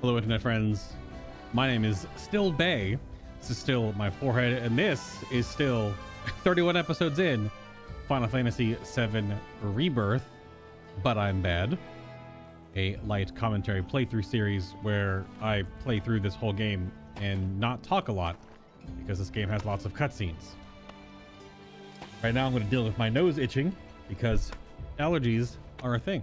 Hello, internet friends. My name is Still Bay. This is still my forehead, and this is still 31 episodes in Final Fantasy VII Rebirth. But I'm bad. A light commentary playthrough series where I play through this whole game and not talk a lot because this game has lots of cutscenes. Right now, I'm going to deal with my nose itching because allergies are a thing.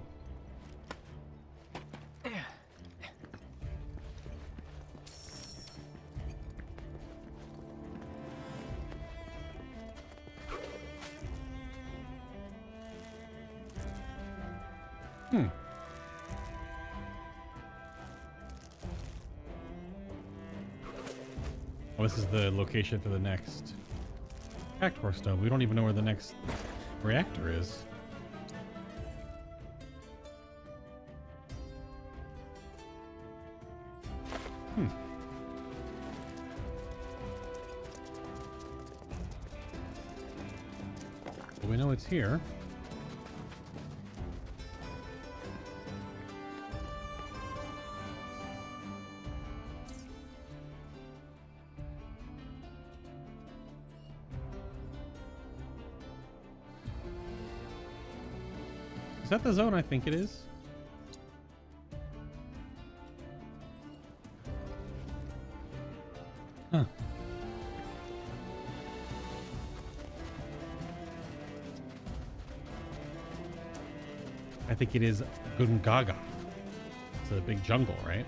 Location for the next Cactuar stone. We don't even know where the next reactor is. Hmm. We know it's here. The zone I think it is? Huh. I think it is Gongaga. It's a big jungle, right?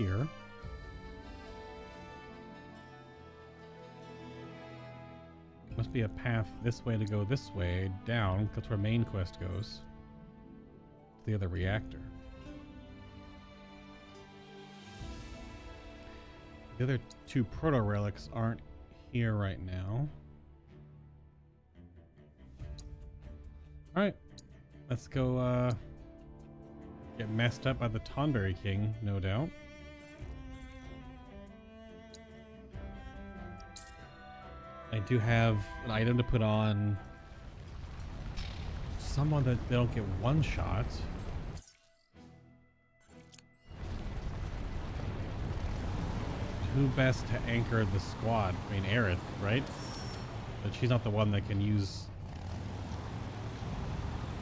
Here. Must be a path this way to go this way down. That's where main quest goes. The other reactor. The other two proto relics aren't here right now. All right, let's go uh, get messed up by the Tonberry King, no doubt. I do have an item to put on someone that they don't get one shot. Who best to anchor the squad? I mean, Aerith, right? But she's not the one that can use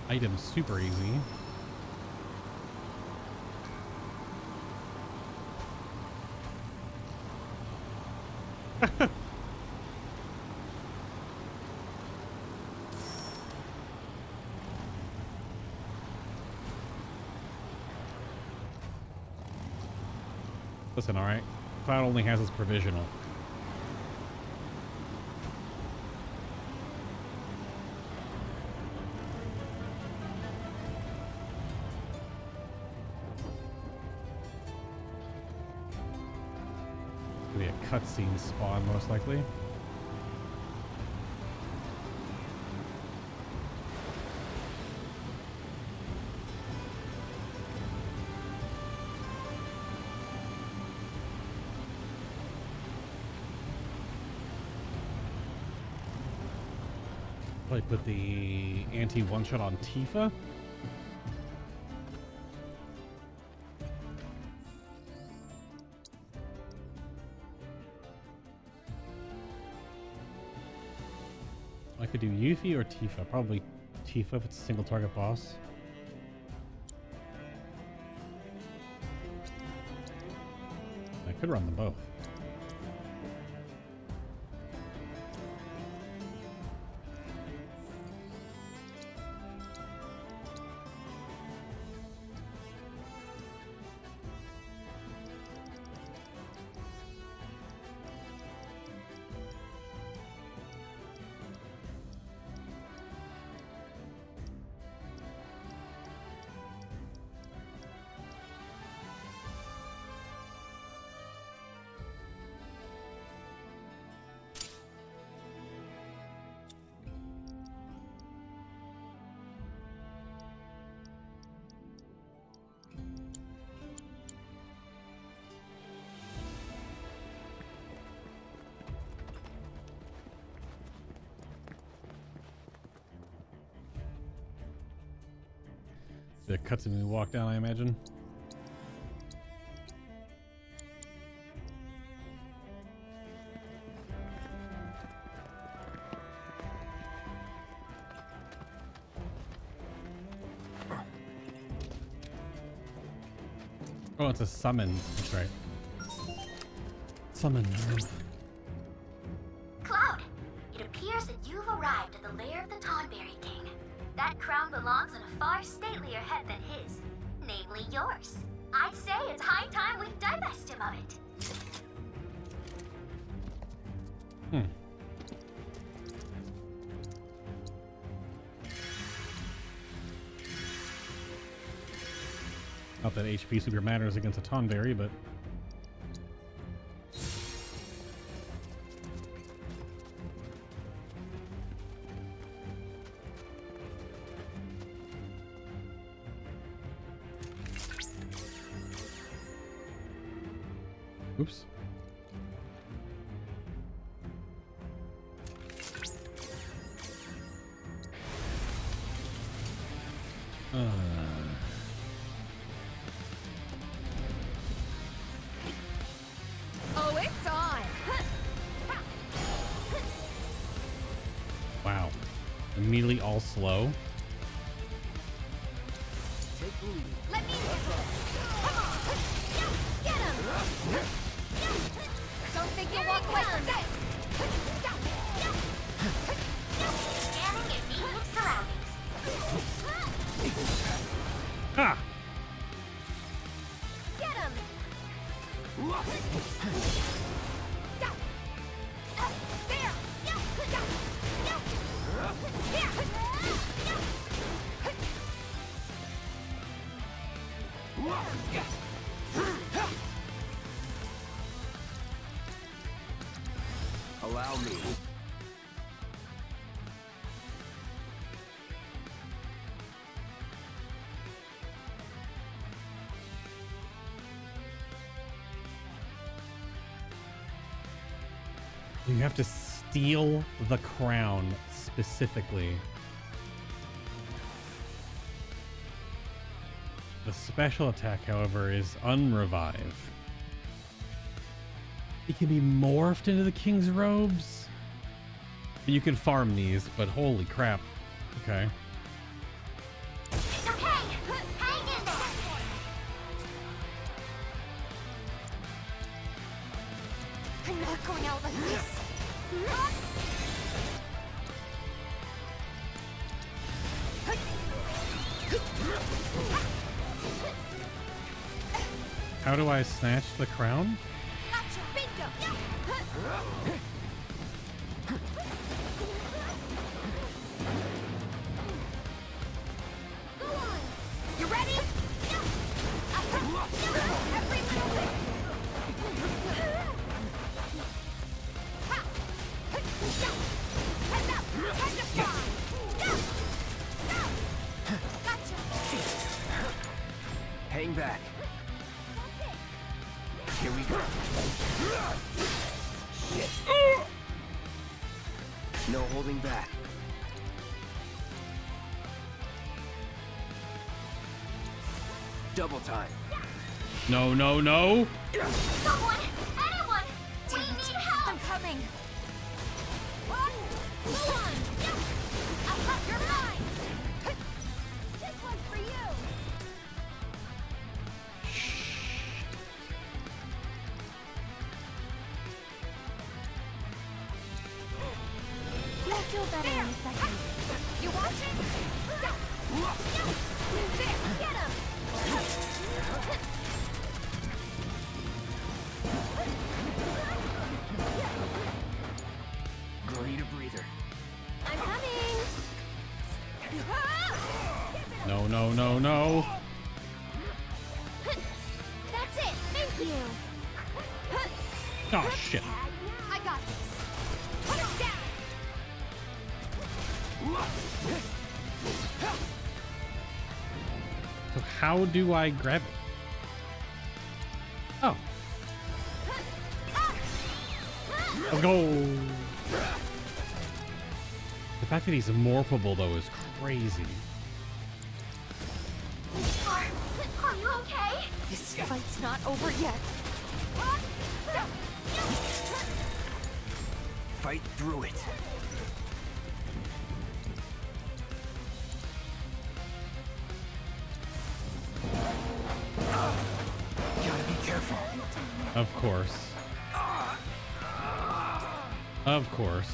items super easy. Alright. Cloud only has its provisional. Gonna be a cutscene spawn, most likely. Put the anti one shot on Tifa. I could do Yuffie or Tifa. Probably Tifa if it's a single target boss. I could run them both. The cutscene we walk down, I imagine. Oh, it's a summon. That's right. Summon. That crown belongs on a far statelier head than his, namely yours. I'd say it's high time we divest him of it. Hmm. Not that HP super matters against a Tonberry, but steal the crown specifically. The special attack, however, is unrevive. It can be morphed into the king's robes. You can farm these, but holy crap. Okay. I'm not going out like this! How do I snatch the crown? Gotcha! No, no, how do I grab it? Oh, let's go. The fact that he's morphable though is crazy. Are, are you okay? This fight's not over yet. Fight through it. Course. Of course.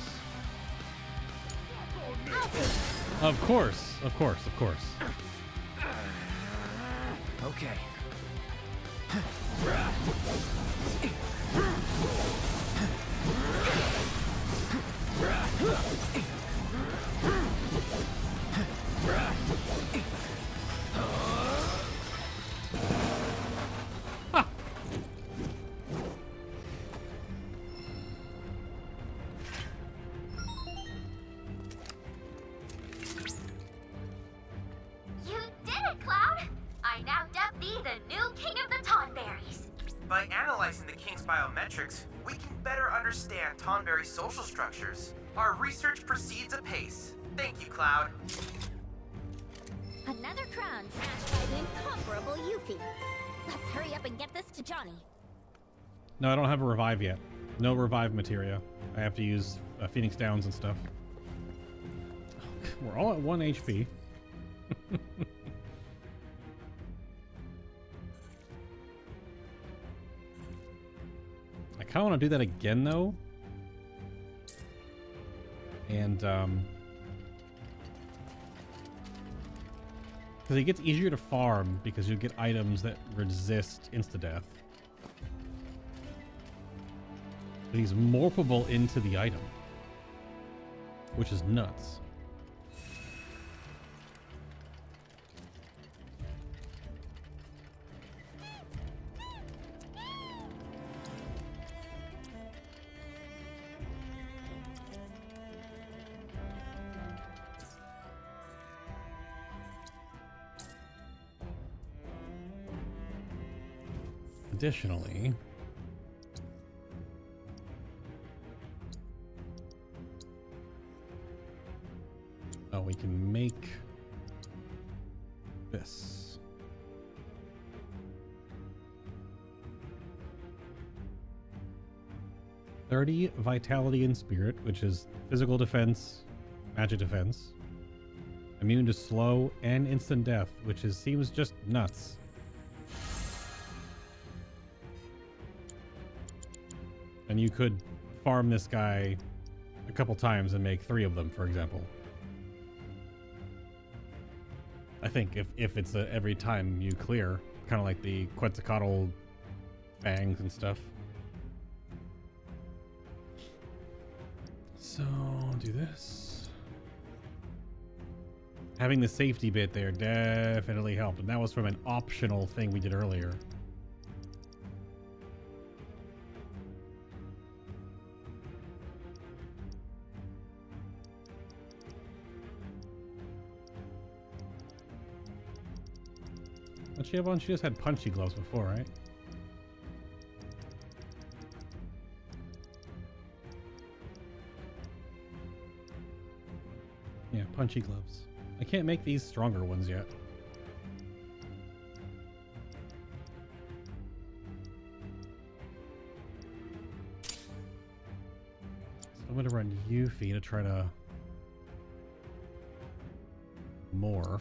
Of course. Of course. Of course. Okay. No, I don't have a revive yet. No revive materia. I have to use uh, Phoenix Downs and stuff. We're all at 1 HP. I kind of want to do that again, though. And, um... Because it gets easier to farm because you get items that resist insta-death. He's morphable into the item. Which is nuts. Additionally, oh, we can make this. Thirty vitality and spirit, which is physical defense, magic defense. Immune to slow and instant death, which is seems just nuts. And you could farm this guy a couple times and make three of them, for example. I think if, if it's a, every time you clear, kind of like the Quetzalcoatl fangs and stuff. So, do this. Having the safety bit there definitely helped, and that was from an optional thing we did earlier. She have on? She just had punchy gloves before, right? Yeah, punchy gloves. I can't make these stronger ones yet. So I'm gonna run Yuffie to try to morph.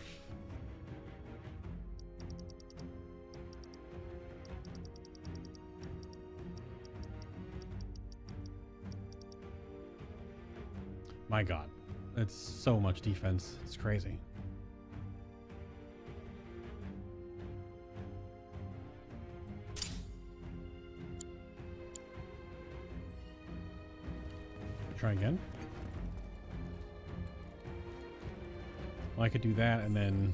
That's so much defense. It's crazy. Try again. Well, I could do that and then...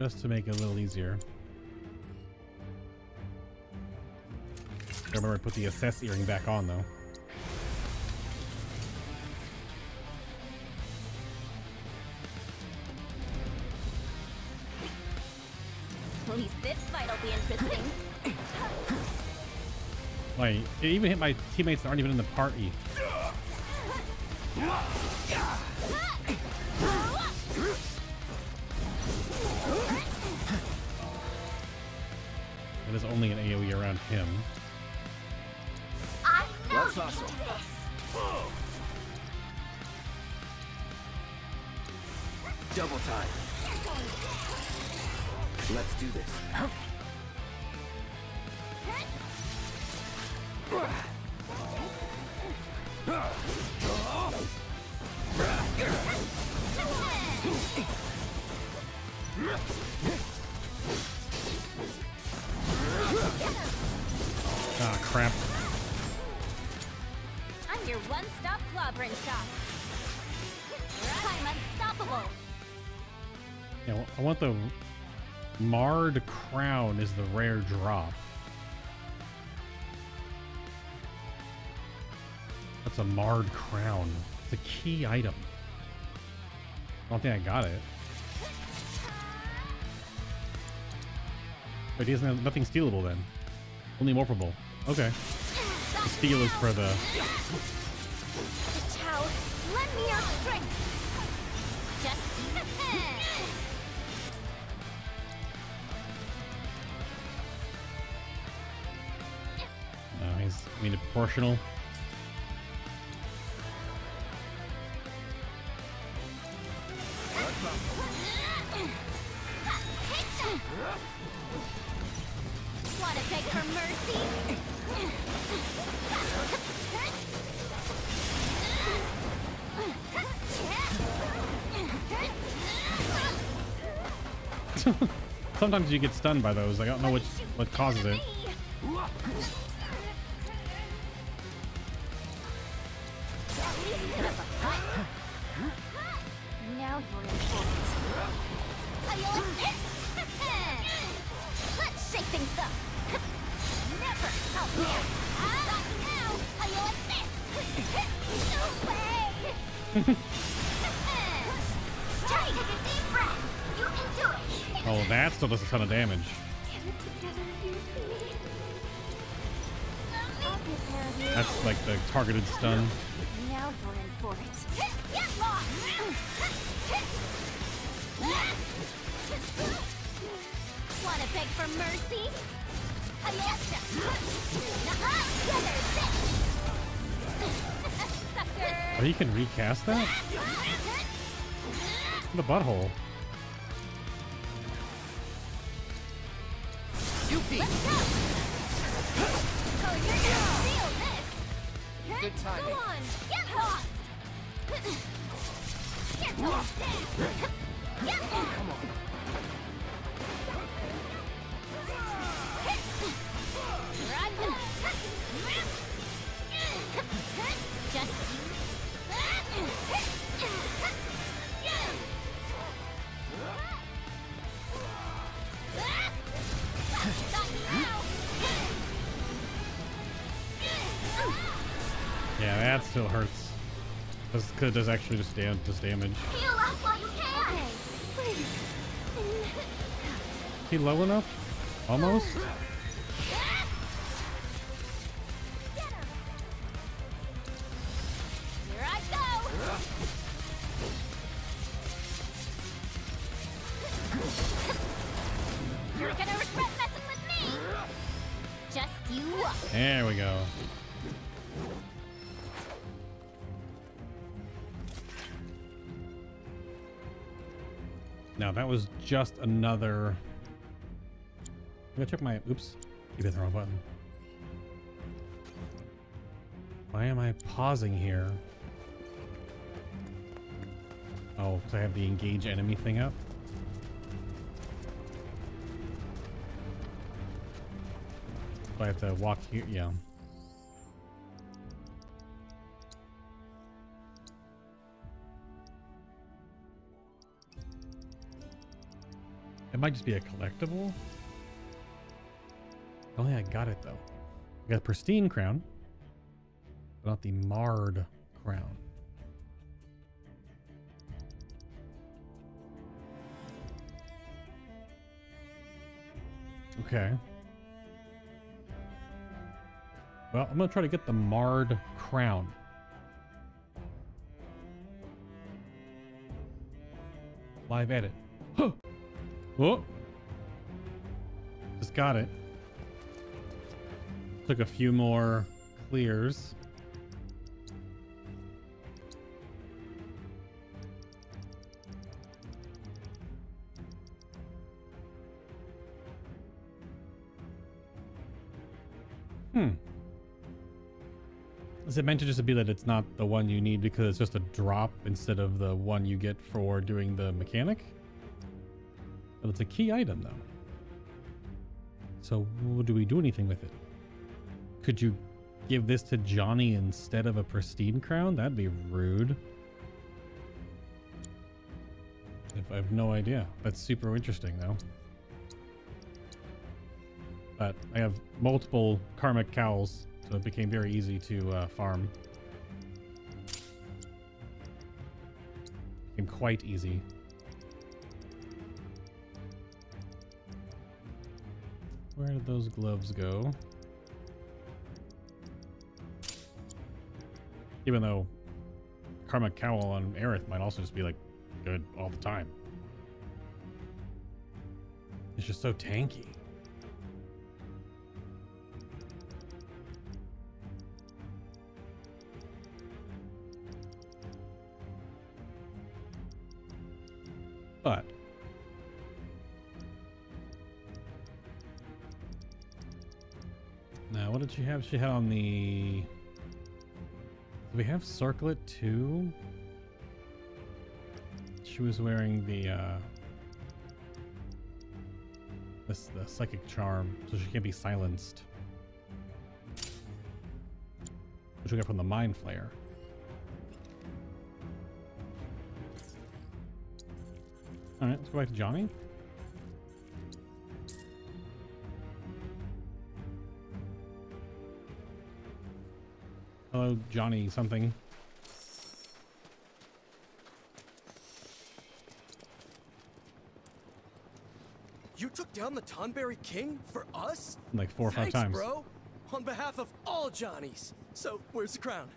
Just to make it a little easier. I remember to put the assess earring back on though. At least this fight'll be interesting. Like, it even hit my teammates that aren't even in the party. It is only an AoE around him. Marred Crown is the rare drop. That's a Marred Crown. It's a key item. I don't think I got it. But he doesn't nothing stealable then. Only morphable. Okay. The steal is for the Chow, lend me your strength. Just I mean proportional. For mercy? Sometimes you get stunned by those. I don't know what what causes it. Like the targeted stun. Now in for it. Get lost! Wanna beg for mercy? Sucker! Oh, you can recast that? The butthole. Timing. Could does actually just dam does damage. Heal up while you can. Is he low enough? Almost? Just another. I'm gonna check my. Oops, you hit the wrong button. Why am I pausing here? Oh, because I have the engage enemy thing up. So I have to walk here. Yeah. It might just be a collectible. Think I got it though. I got a pristine crown, but not the marred crown. Okay. Well, I'm gonna try to get the Marred Crown. Live edit. Oh. Just got it. Took a few more clears. Hmm. Is it meant to just be that it's not the one you need because it's just a drop instead of the one you get for doing the mechanic? But it's a key item though. So do we do anything with it? Could you give this to Johnny instead of a pristine crown? That'd be rude. If I have no idea. That's super interesting though. But I have multiple karmic cowls, so it became very easy to uh, farm. Became quite easy. Where did those gloves go? Even though Karma Cowl on Aerith might also just be like good all the time. It's just so tanky. But did she have? She had on the. Do we have circlet too? She was wearing the uh this the psychic charm, so she can't be silenced. Which we got from the mind flayer. Alright, let's go back to Johnny. Hello, Johnny something. You took down the Tonberry King for us? Like four or five times. bro. On behalf of all Johnnies. So, where's the crown?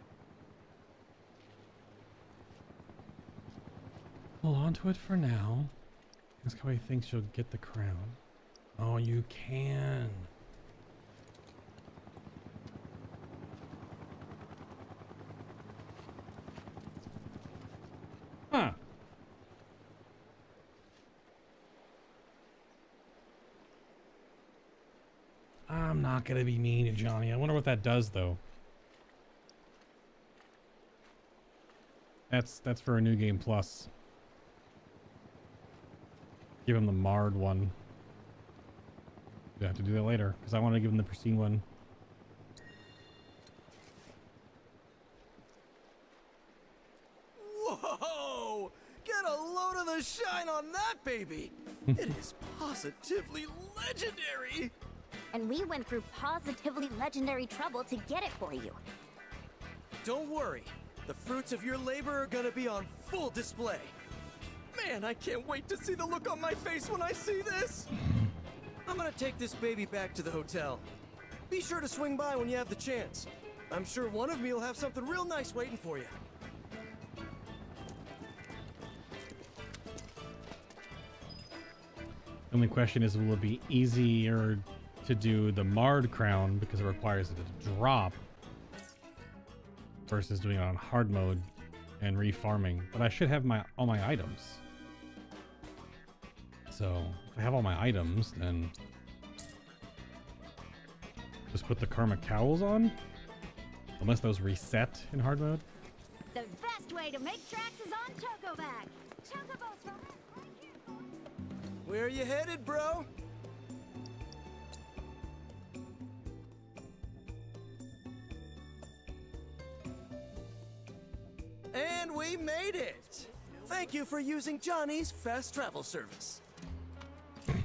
Hold on to it for now. Ask how he thinks you'll get the crown. Oh, you can. Huh. Not gonna be mean to Johnny. I wonder what that does though. That's that's for a new game plus. Give him the marred one. You have to do that later because I want to give him the pristine one. Whoa! Get a load of the shine on that baby! it is positively legendary! And we went through positively legendary trouble to get it for you. Don't worry. The fruits of your labor are gonna be on full display. Man, I can't wait to see the look on my face when I see this! I'm gonna take this baby back to the hotel. Be sure to swing by when you have the chance. I'm sure one of me will have something real nice waiting for you. The only question is, will it be easier to do the marred crown because it requires it to drop versus doing it on hard mode and refarming? But I should have my all my items. So if I have all my items, then just put the karma cowls on. Unless those reset in hard mode. The best way to make tracks is on Chocoback. Chocobos right here, boys. Where are you headed, bro? And we made it! Thank you for using Johnny's fast travel service. Mm,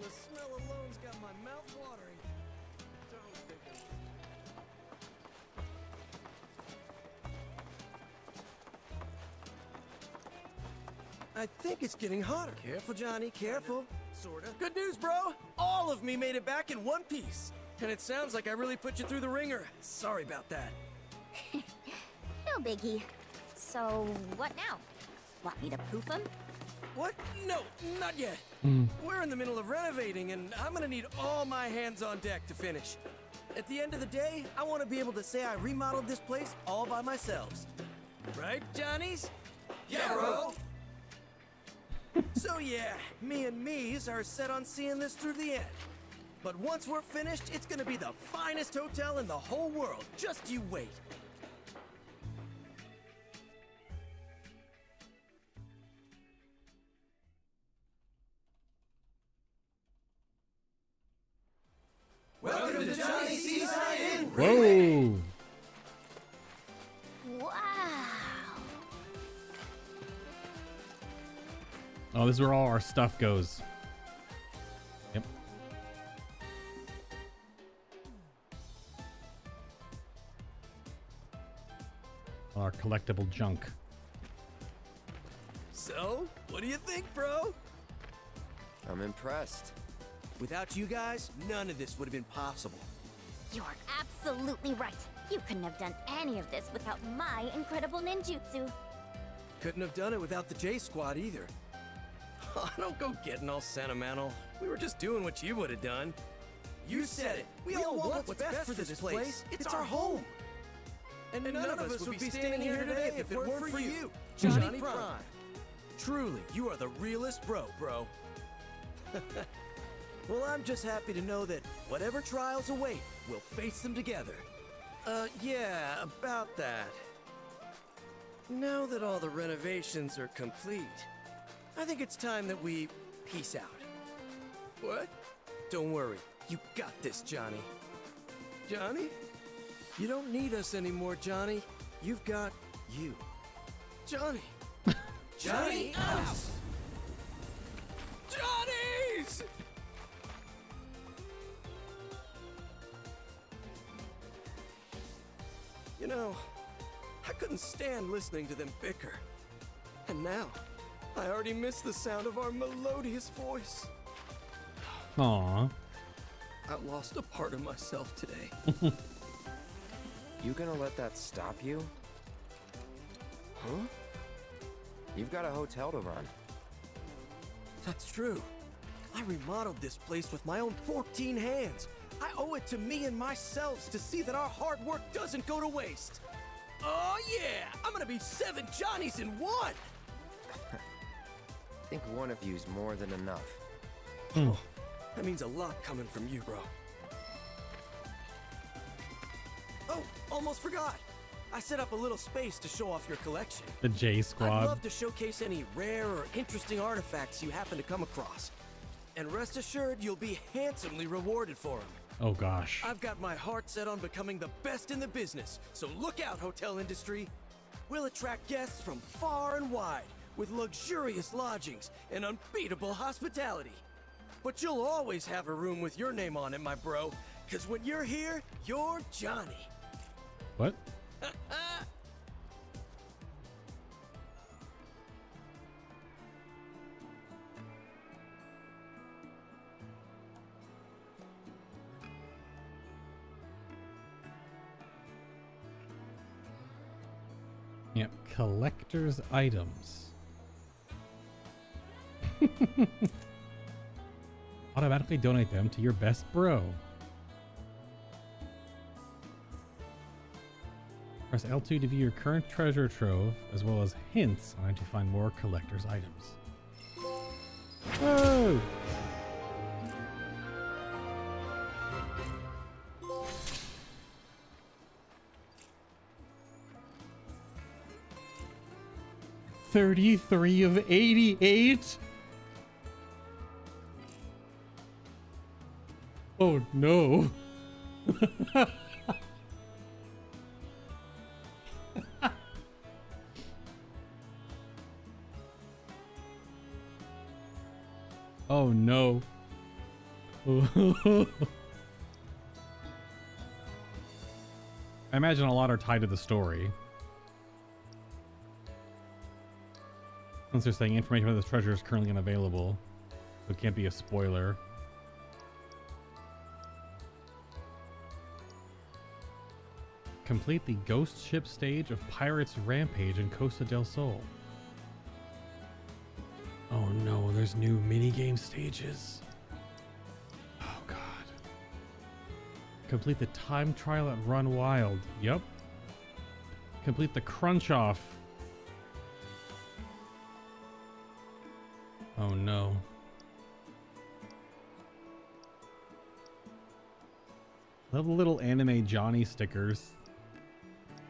the smell alone's got my mouth watering. I think it's getting hotter. Careful, Johnny, careful. Sorta. Good news, bro! All of me made it back in one piece. And it sounds like I really put you through the ringer. Sorry about that. No biggie. So, what now? Want me to poof him? What? No, not yet. Hmm. We're in the middle of renovating, and I'm gonna need all my hands on deck to finish. At the end of the day, I want to be able to say I remodeled this place all by myself. Right, Johnnies? Yeah, bro. so yeah, me and me's are set on seeing this through the end. But once we're finished, it's gonna be the finest hotel in the whole world. Just you wait. Seaside Inn. Whoa! Wow. Oh, this is where all our stuff goes. Yep. All our collectible junk. So, what do you think, bro? I'm impressed. Without you guys, none of this would have been possible. You're absolutely right. You couldn't have done any of this without my incredible ninjutsu. Couldn't have done it without the J Squad either. I don't go getting all sentimental. We were just doing what you would have done. You said it. We, all want what's best, for this place. It's, our home. And, none, of us would be standing here today if it weren't for you, Johnny, Prime. Truly, you are the realest bro, bro. well, I'm just happy to know that whatever trials await, we'll face them together. Uh, yeah, about that. Now that all the renovations are complete, I think it's time that we peace out. What? Don't worry. You got this, Johnny. Johnny? You don't need us anymore, Johnny. You've got you. Johnny! Johnny out! You know, I couldn't stand listening to them bicker. And now, I already miss the sound of our melodious voice. Aw. I lost a part of myself today. You gonna let that stop you? Huh? You've got a hotel to run. That's true. I remodeled this place with my own 14 hands. I owe it to me and myself to see that our hard work doesn't go to waste. Oh yeah, I'm gonna be seven Johnnies in one. I think one of you's more than enough. Hmm. Oh, that means a lot coming from you, bro. Oh, almost forgot. I set up a little space to show off your collection. The J I'd Squad. love to showcase any rare or interesting artifacts you happen to come across. And rest assured, you'll be handsomely rewarded for them. Oh gosh. I've got my heart set on becoming the best in the business, so look out, hotel industry. We'll attract guests from far and wide with luxurious lodgings and unbeatable hospitality. But you'll always have a room with your name on it, my bro, because when you're here, you're Johnny. What? collector's items. Automatically donate them to your best bro. Press L2 to view your current treasure trove, as well as hints on how to find more collector's items. Whoa! Thirty-three of eighty-eight. Oh no. Oh no. I imagine a lot are tied to the story. Since they're saying information about this treasure is currently unavailable, so it can't be a spoiler. Complete the ghost ship stage of Pirates Rampage in Costa del Sol. Oh no, there's new minigame stages. Oh god. Complete the time trial at Run Wild. Yep. Complete the crunch off. Stickers.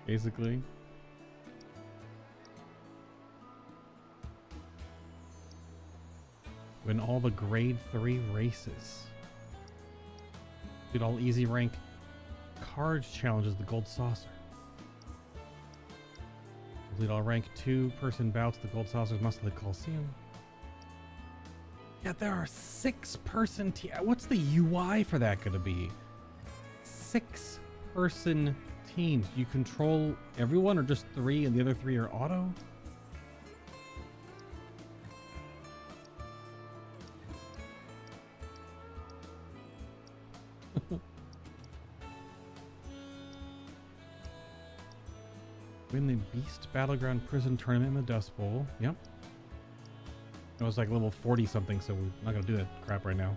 Basically. Win all the grade 3 races. Did all easy rank cards challenges the gold saucer. Complete all rank 2 person bouts the gold saucer's Muscle Coliseum. Yeah, there are six person What's the UI for that going to be? Six person teams. You control everyone or just three and the other three are auto? Win the Beast Battleground Prison Tournament in the Dust Bowl. Yep. It was like level 40 something, so we're not gonna do that crap right now.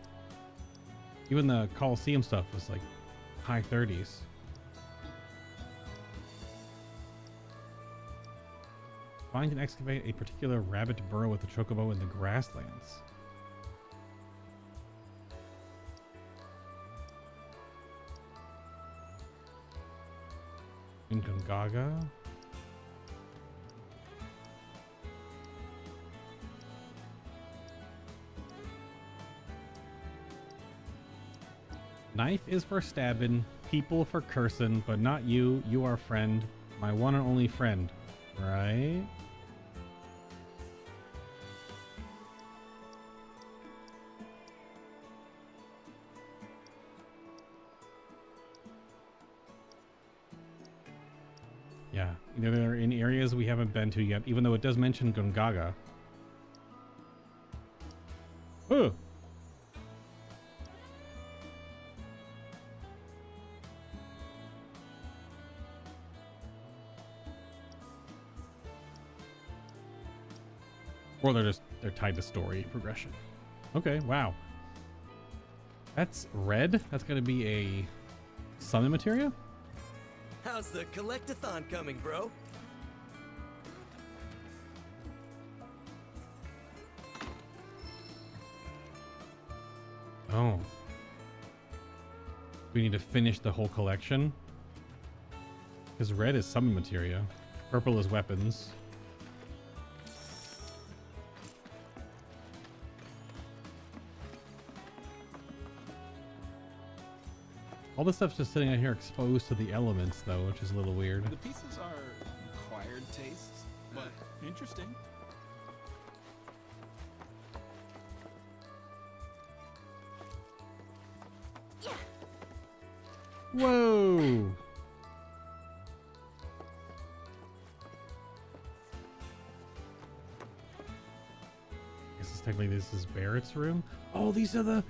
Even the Coliseum stuff was like high 30s. Find and excavate a particular rabbit burrow with the chocobo in the grasslands. In. Knife is for stabbing, people for cursing, but not you. You are friend, my one and only friend, right? Yeah, they're in areas we haven't been to yet, even though it does mention Gongaga. Oh, Or they're just they're tied to story progression. Okay, wow. That's red. That's gonna be a summon materia. How's the collectathon coming, bro? Oh. We need to finish the whole collection. Because red is summon materia. Purple is weapons. All this stuff's just sitting out here exposed to the elements, though, which is a little weird. The pieces are acquired tastes, but interesting. Whoa! This is technically this is Barret's room. Oh, these are the.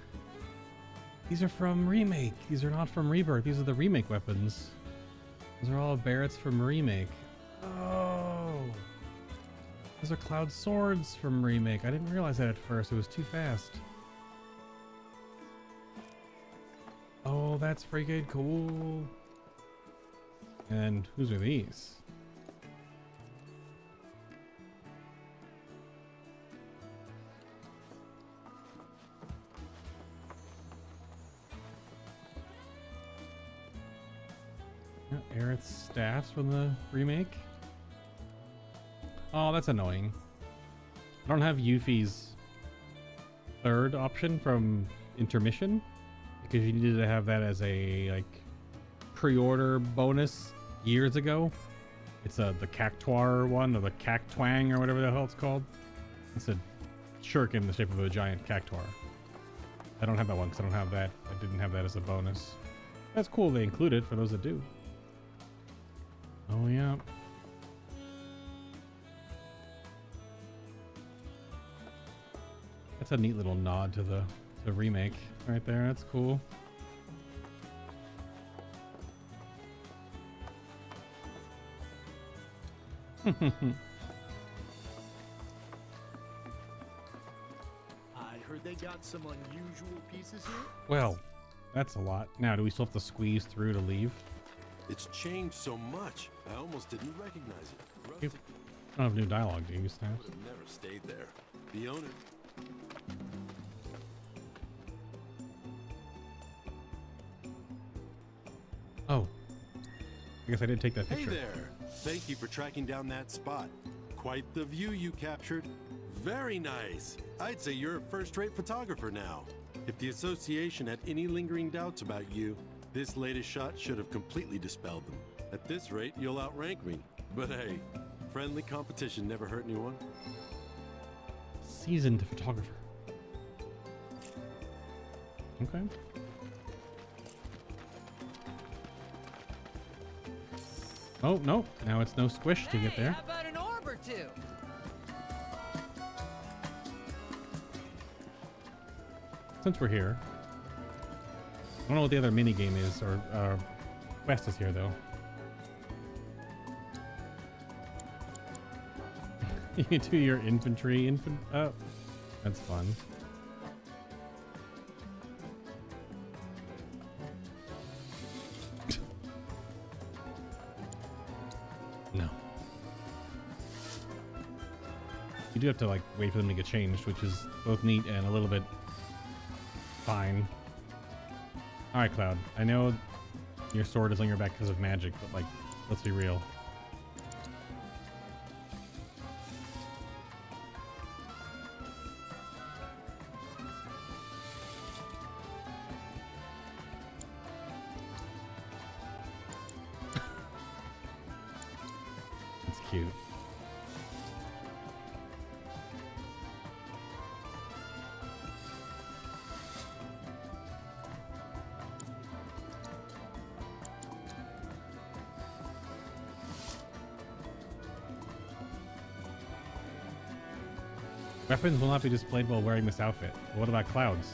These are from remake. These are not from rebirth. These are the remake weapons. These are all Barret's from remake. Oh. Those are Cloud swords from remake. I didn't realize that at first. It was too fast. Oh, that's freaking cool. And whose are these? Staffs from the remake. Oh, that's annoying. I don't have Yuffie's third option from intermission because you needed to have that as a like pre-order bonus years ago. It's a the cactuar one or the cactwang or whatever the hell it's called. It's a shuriken in the shape of a giant cactuar. I don't have that one because I don't have that. I didn't have that as a bonus. That's cool they include it for those that do. Oh yeah. That's a neat little nod to the the remake right there. That's cool. I heard they got some unusual pieces here. well, that's a lot. Now, do we still have to squeeze through to leave? It's changed so much. I almost didn't recognize it. You don't have new dialogue, do you, have never stayed there. The owner. Oh. I guess I didn't take that picture. Hey there. Thank you for tracking down that spot. Quite the view you captured. Very nice. I'd say you're a first-rate photographer now. If the association had any lingering doubts about you, this latest shot should have completely dispelled them. At this rate, you'll outrank me. But hey, friendly competition never hurt anyone. Seasoned photographer. Okay. Oh, no. Now it's no squish to get there. How about an orb or two? Since we're here. I don't know what the other mini game is, or uh, quest is here, though. you can do your infantry infant. Oh, that's fun. no. You do have to like wait for them to get changed, which is both neat and a little bit fine. All right, Cloud. I know your sword is on your back because of magic, but like, let's be real. Weapons will not be displayed while wearing this outfit. What about clouds?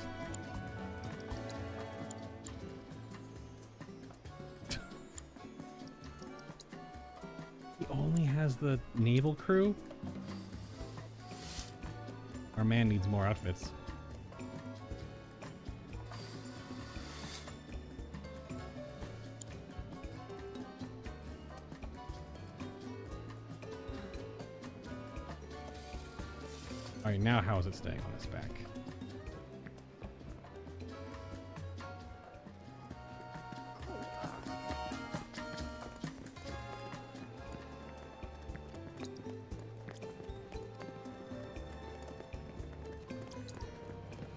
he only has the naval crew? Our man needs more outfits. All right, now how is it staying on his back?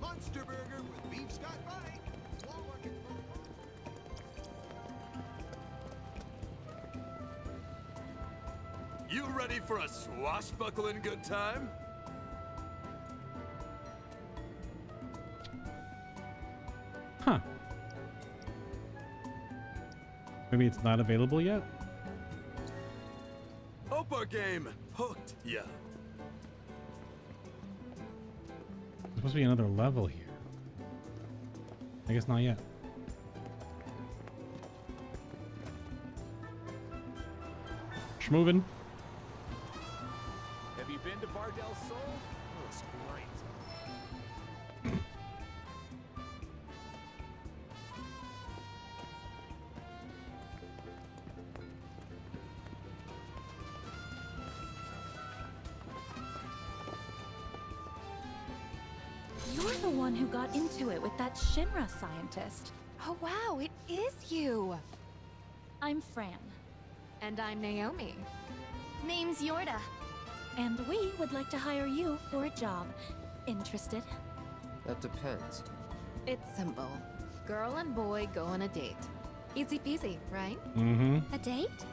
Monster burger with beef Scott Bite. You ready for a swashbuckling good time? Maybe it's not available yet? Hope our game hooked yeah. There's supposed to be another level here. I guess not yet. Schmovin. Who got into it with that Shinra scientist. Oh wow, it is you! I'm Fran, And I'm Naomi. Name's Yorda. and we would like to hire you for a job. Interested? That depends. It's simple. Girl and boy go on a date. Easy peasy, right? Mm-hmm. A date?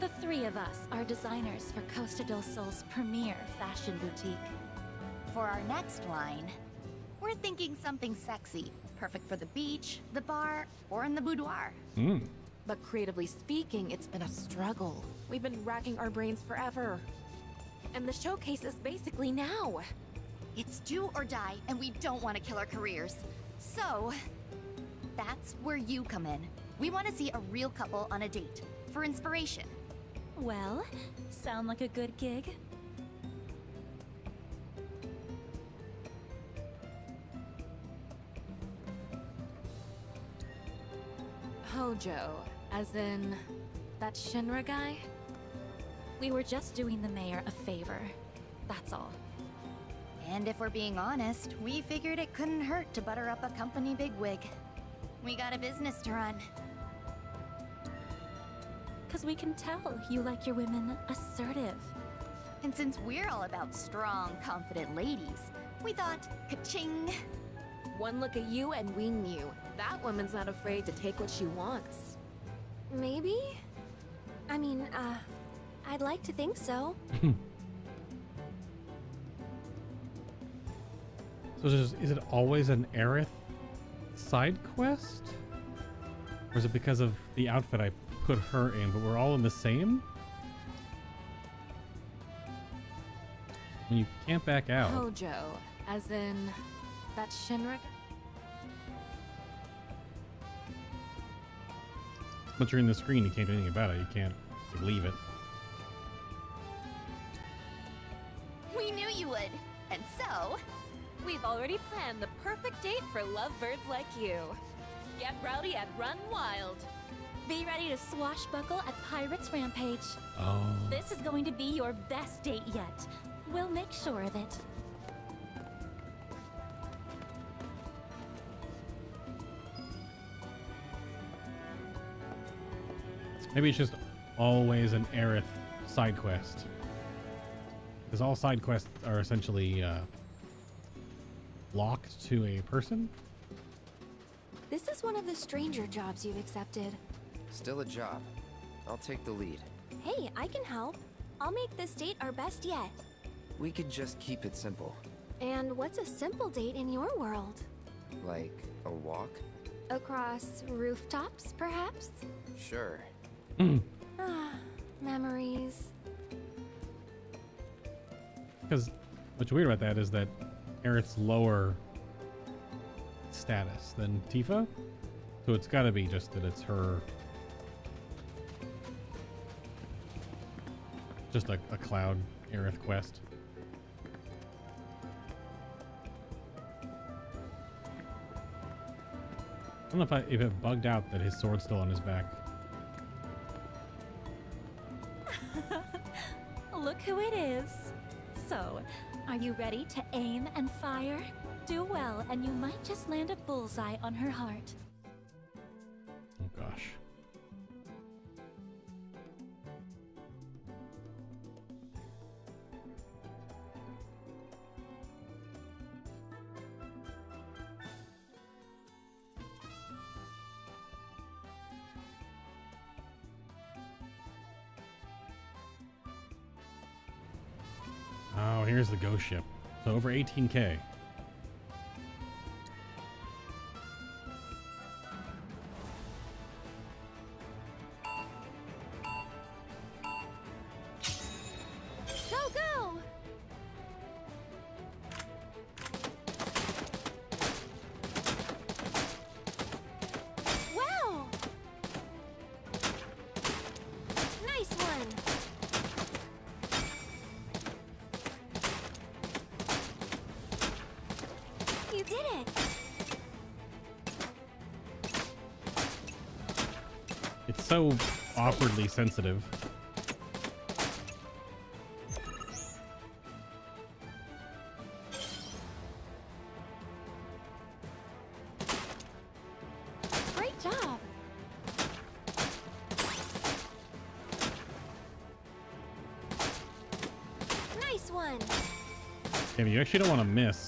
The three of us are designers for Costa del Sol's premier fashion boutique. For our next line, we're thinking something sexy. Perfect for the beach, the bar, or in the boudoir. Mm. But creatively speaking, it's been a struggle. We've been racking our brains forever. And the showcase is basically now. It's do or die, and we don't want to kill our careers. So, that's where you come in. We want to see a real couple on a date, for inspiration. Well, sound like a good gig? Hojo, as in that Shinra guy? We were just doing the mayor a favor. That's all. And if we're being honest, we figured it couldn't hurt to butter up a company bigwig. We got a business to run. Because we can tell you like your women assertive. And since we're all about strong, confident ladies, we thought, ka-ching! One look at you and we knew. That woman's not afraid to take what she wants. Maybe? I mean, uh, I'd like to think so. So is, is it always an Aerith side quest? Or is it because of the outfit I put her in, but we're all in the same? I mean, you can't back out. Hojo, as in that Shinra guy? Once you're in the screen, you can't do anything about it. You can't leave it. We knew you would! And so, We've already planned the perfect date for lovebirds like you. Get rowdy and run wild. Be ready to swashbuckle at Pirates Rampage. Oh. This is going to be your best date yet. We'll make sure of it. Maybe it's just always an Aerith side quest. Because all side quests are essentially uh, locked to a person. This is one of the stranger jobs you've accepted. Still a job. I'll take the lead. Hey, I can help. I'll make this date our best yet. We could just keep it simple. And what's a simple date in your world? Like a walk? Across rooftops, perhaps? Sure. Ah, memories. Because what's weird about that is that Aerith's lower status than Tifa. So it's got to be just that it's her. Just a, a cloud Aerith quest. I don't know if, I, if it bugged out that his sword's still on his back. Look who it is. So, are you ready to aim and fire? Do well, and you might just land a bullseye on her heart. Oh gosh. Here's the ghost ship. So over 18k. Sensitive. Great job! Nice one! Damn, you actually don't want to miss.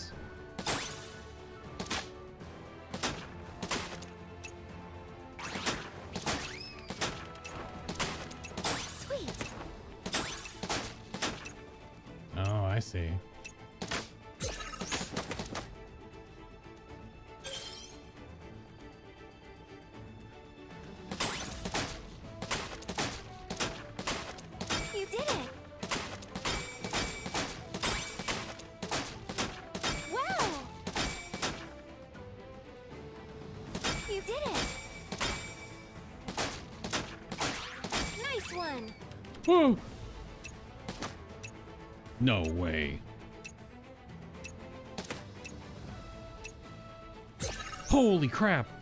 Crap.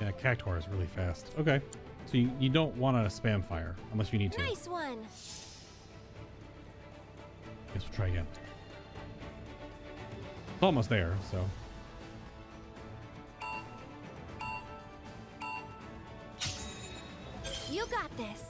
Yeah, Cactuar is really fast. Okay. So you, you don't want to spam fire unless you need to. Nice one! Guess we'll try again. It's almost there, so. You got this!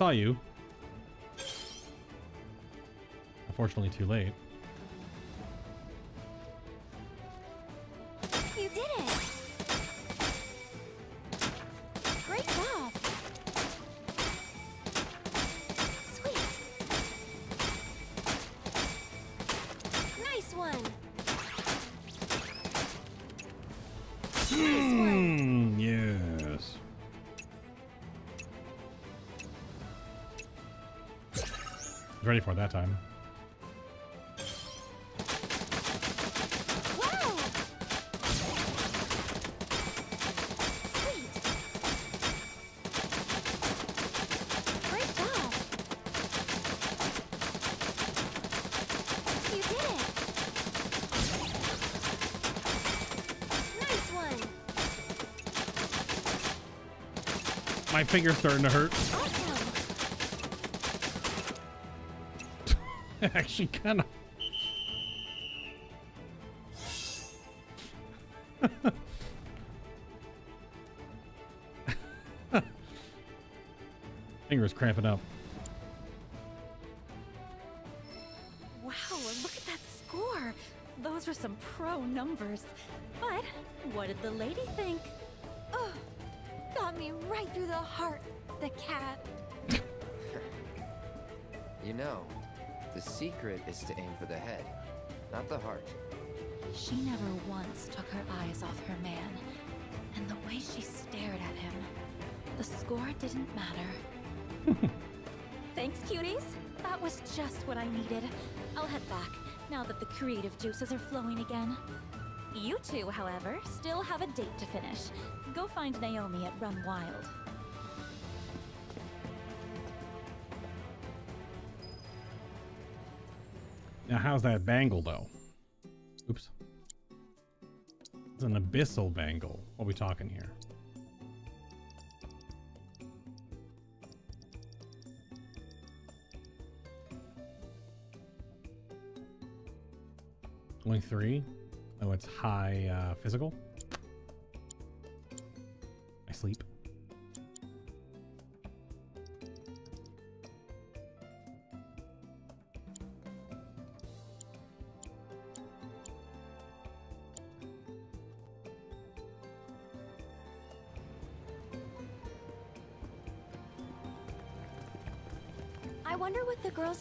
Saw you. Unfortunately, too late. Nice one! My finger's starting to hurt. Actually, kind of. Finger's cramping up. Wow, look at that score. Those were some pro numbers. But what did the lady think? Oh, got me right through the heart, the cat. You know, the secret is to aim for the head, not the heart. She never once took her eyes off her man. And the way she stared at him, the score didn't matter. Thanks, cuties. That was just what I needed. I'll head back, now that the creative juices are flowing again. You two, however, still have a date to finish. Go find Naomi at Run Wild. Now, how's that bangle, though? Oops. It's an abyssal bangle. What are we talking here? Only three? Oh, it's high uh, physical?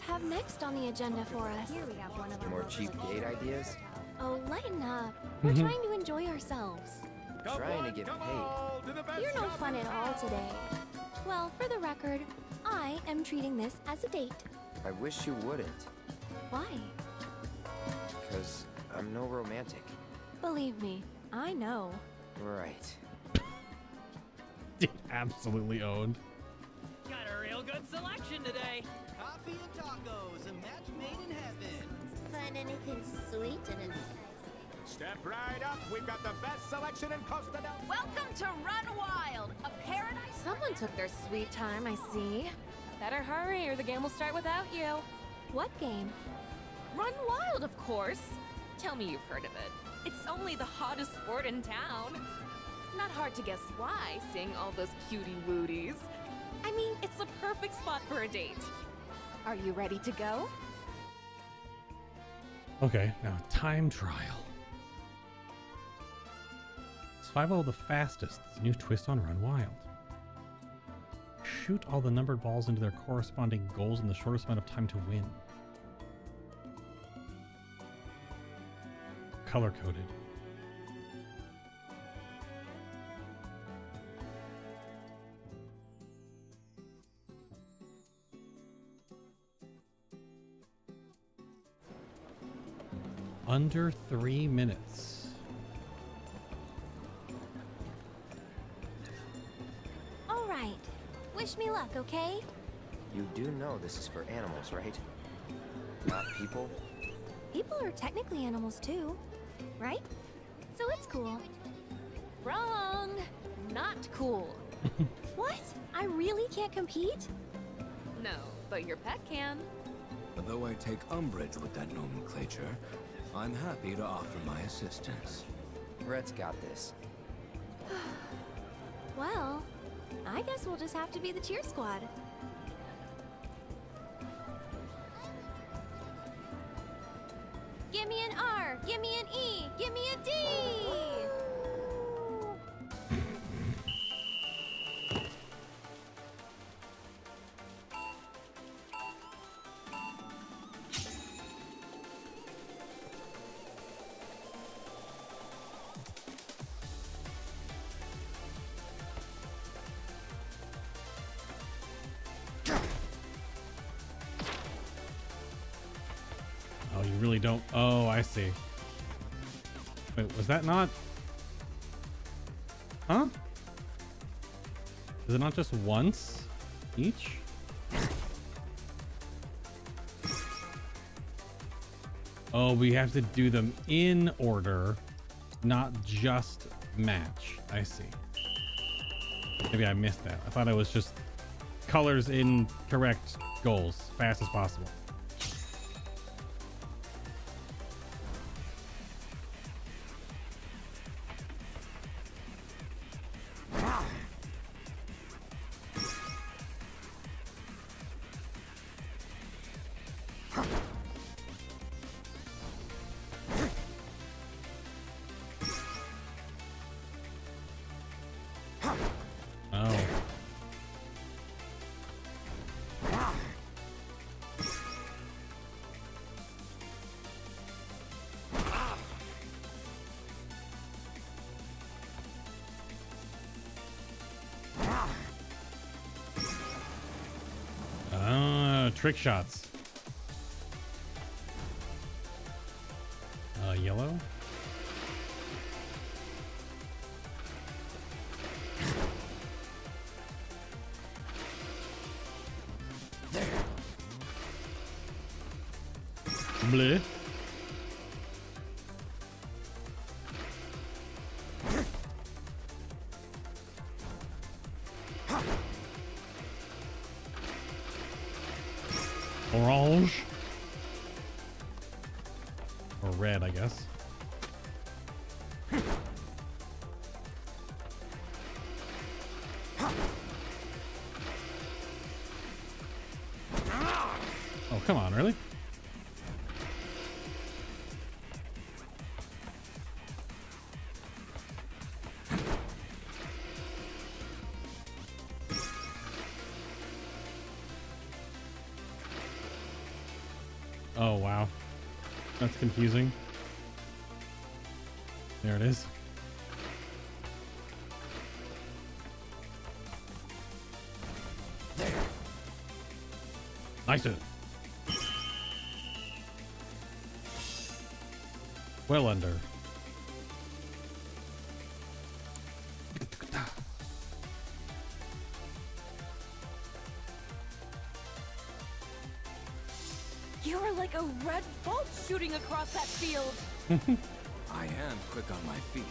Have next on the agenda for us. Here we have one of our More cheap date ideas? Oh, lighten up. We're Mhm. trying to enjoy ourselves. Trying to get paid. You're no fun at all today. Well, for the record, I am treating this as a date. I wish you wouldn't, Why? because I'm no romantic. Believe me, I know. Right. Absolutely owned. Got a real good selection today. Coffee and tacos, a match made in heaven. Find anything sweet and Step right up. We've got the best selection in Costa del Welcome to Run Wild, a paradise. Someone took their sweet time, I see. Better hurry or the game will start without you. What game? Run Wild, of course. Tell me you've heard of it. It's only the hottest sport in town. Not hard to guess why, seeing all those cutie wooties. I mean, it's the perfect spot for a date. Are you ready to go? Okay, now time trial. Survival of the fastest. A new twist on Run Wild. Shoot all the numbered balls into their corresponding goals in the shortest amount of time to win. Color coded. Under three minutes. All right. Wish me luck, okay? You do know this is for animals, right? Not people? People are technically animals too, right? So it's cool. Wrong! Not cool. What? I really can't compete? No, but your pet can. Though I take umbrage with that nomenclature, I'm happy to offer my assistance. Red's got this. Well, I guess we'll just have to be the cheer squad. That not? Huh? Is it not just once each? Oh, we have to do them in order, not just match. I see. Maybe I missed that. I thought it was just colors in correct goals, fast as possible. Trick shots. Confusing. There it is. Nice. Well under. Shooting across that field. I am quick on my feet.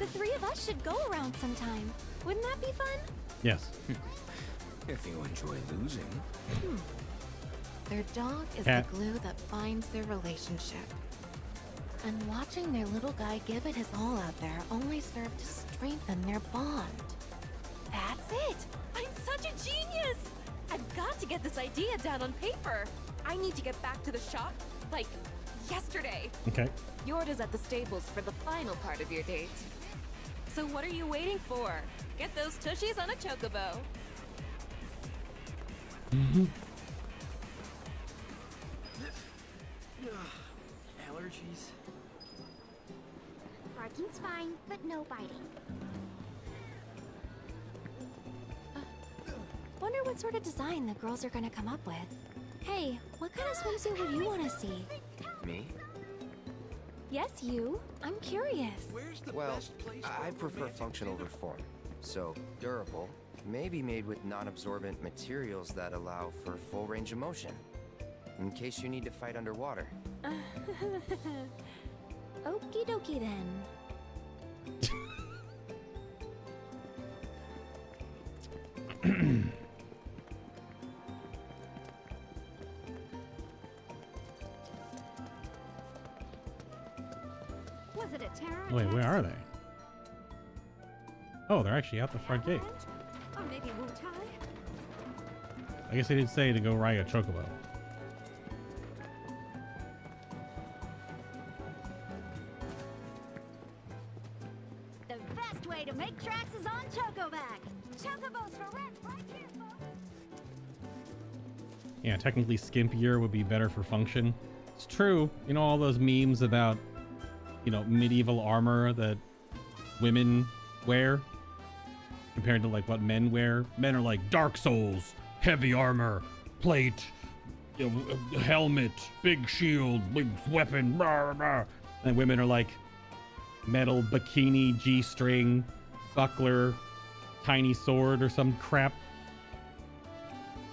The three of us should go around sometime. Wouldn't that be fun? Yes. if you enjoy losing. Hmm. Their dog is Cat. the glue that binds their relationship. And watching their little guy give it his all out there only served to strengthen their bond. That's it! I'm such a genius! I've got to get this idea down on paper. I need to get back to the shop, like, yesterday. Okay. Yorda's at the stables for the final part of your date. So what are you waiting for? Get those tushies on a chocobo. Mm-hmm. Allergies. Barking's fine, but no biting. Wonder what sort of design the girls are gonna come up with. Hey, what kind of swimsuit would you want to see? Me? Yes, you. I'm curious. Well, I prefer function over form. So, durable, maybe made with non-absorbent materials that allow for full range of motion. In case you need to fight underwater. Okie dokie then. actually out the front gate. Oh, Wutai? I guess they didn't say to go ride a chocobo. The best way to make tracks is on Chocoback. Chocobos for rent right here, folks. Yeah, technically skimpier would be better for function. It's true. You know all those memes about, you know, medieval armor that women wear compared to like what men wear. Men are like Dark Souls, heavy armor, plate, you know, helmet, big shield, big weapon, blah, blah. and women are like metal bikini, G-string, buckler, tiny sword or some crap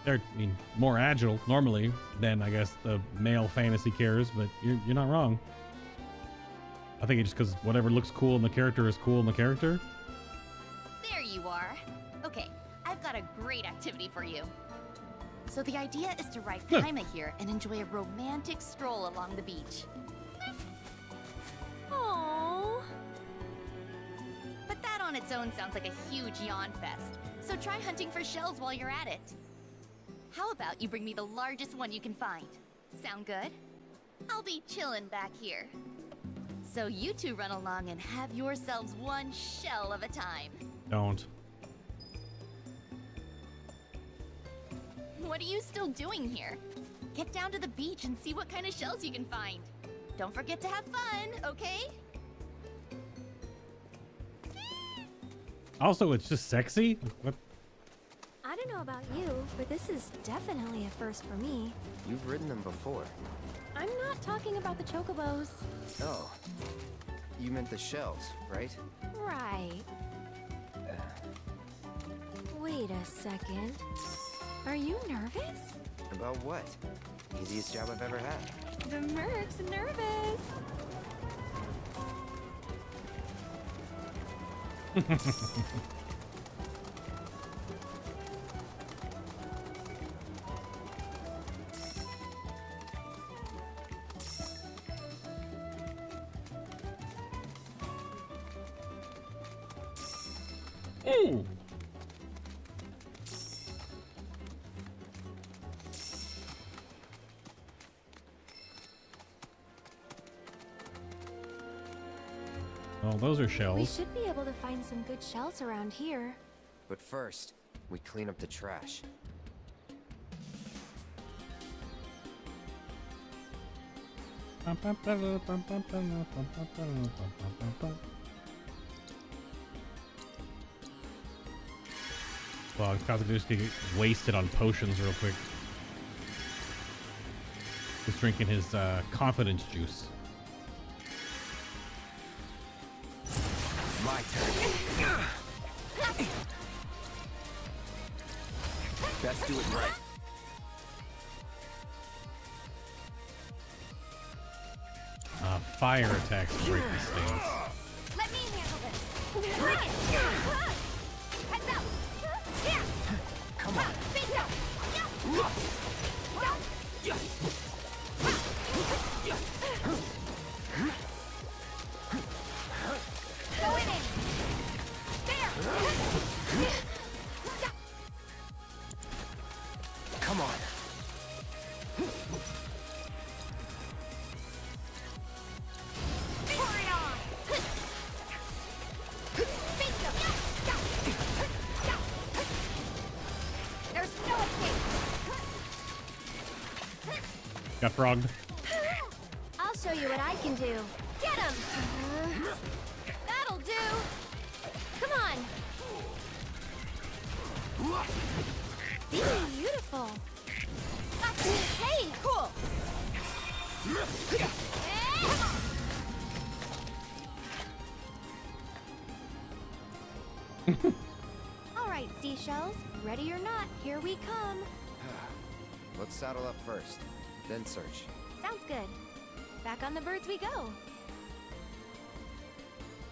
they're I mean more agile normally than I guess the male fantasy cares, but you're you're not wrong. I think it's just because whatever looks cool in the character is cool in the character. Got a great activity for you. So the idea is to ride. Kaima here and enjoy a romantic stroll along the beach. Aww. But that on its own sounds like a huge yawn fest. So try hunting for shells while you're at it. How about you bring me the largest one you can find? Sound good? I'll be chillin' back here. So you two run along and have yourselves one shell of a time. Don't. What are you still doing here? Get down to the beach and see what kind of shells you can find. Don't forget to have fun, okay? Also, it's just sexy. What? I don't know about you, but this is definitely a first for me. You've ridden them before. I'm not talking about the chocobos. Oh. You meant the shells, right? Right. Uh. Wait a second. Are you nervous? About what? Easiest job I've ever had. The Merc's nervous. Those are We should be able to find some good shells around here. But first, we clean up the trash. Well, Kazuki just get wasted on potions real quick. He's drinking his uh, confidence juice. Frogged. I'll show you what I can do. Get him! That'll do! Come on! Beautiful! Hey, cool! All right, seashells. Ready or not, here we come. Let's saddle up first, then search. Sounds good. Back on the birds we go.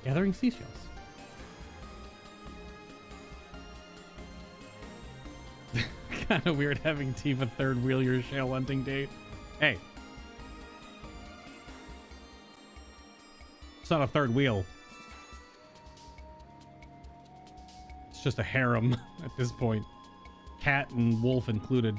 Gathering seashells. kind of weird having Tifa third wheel your shell hunting date. Hey. It's not a third wheel. It's just a harem at this point. Cat and wolf included.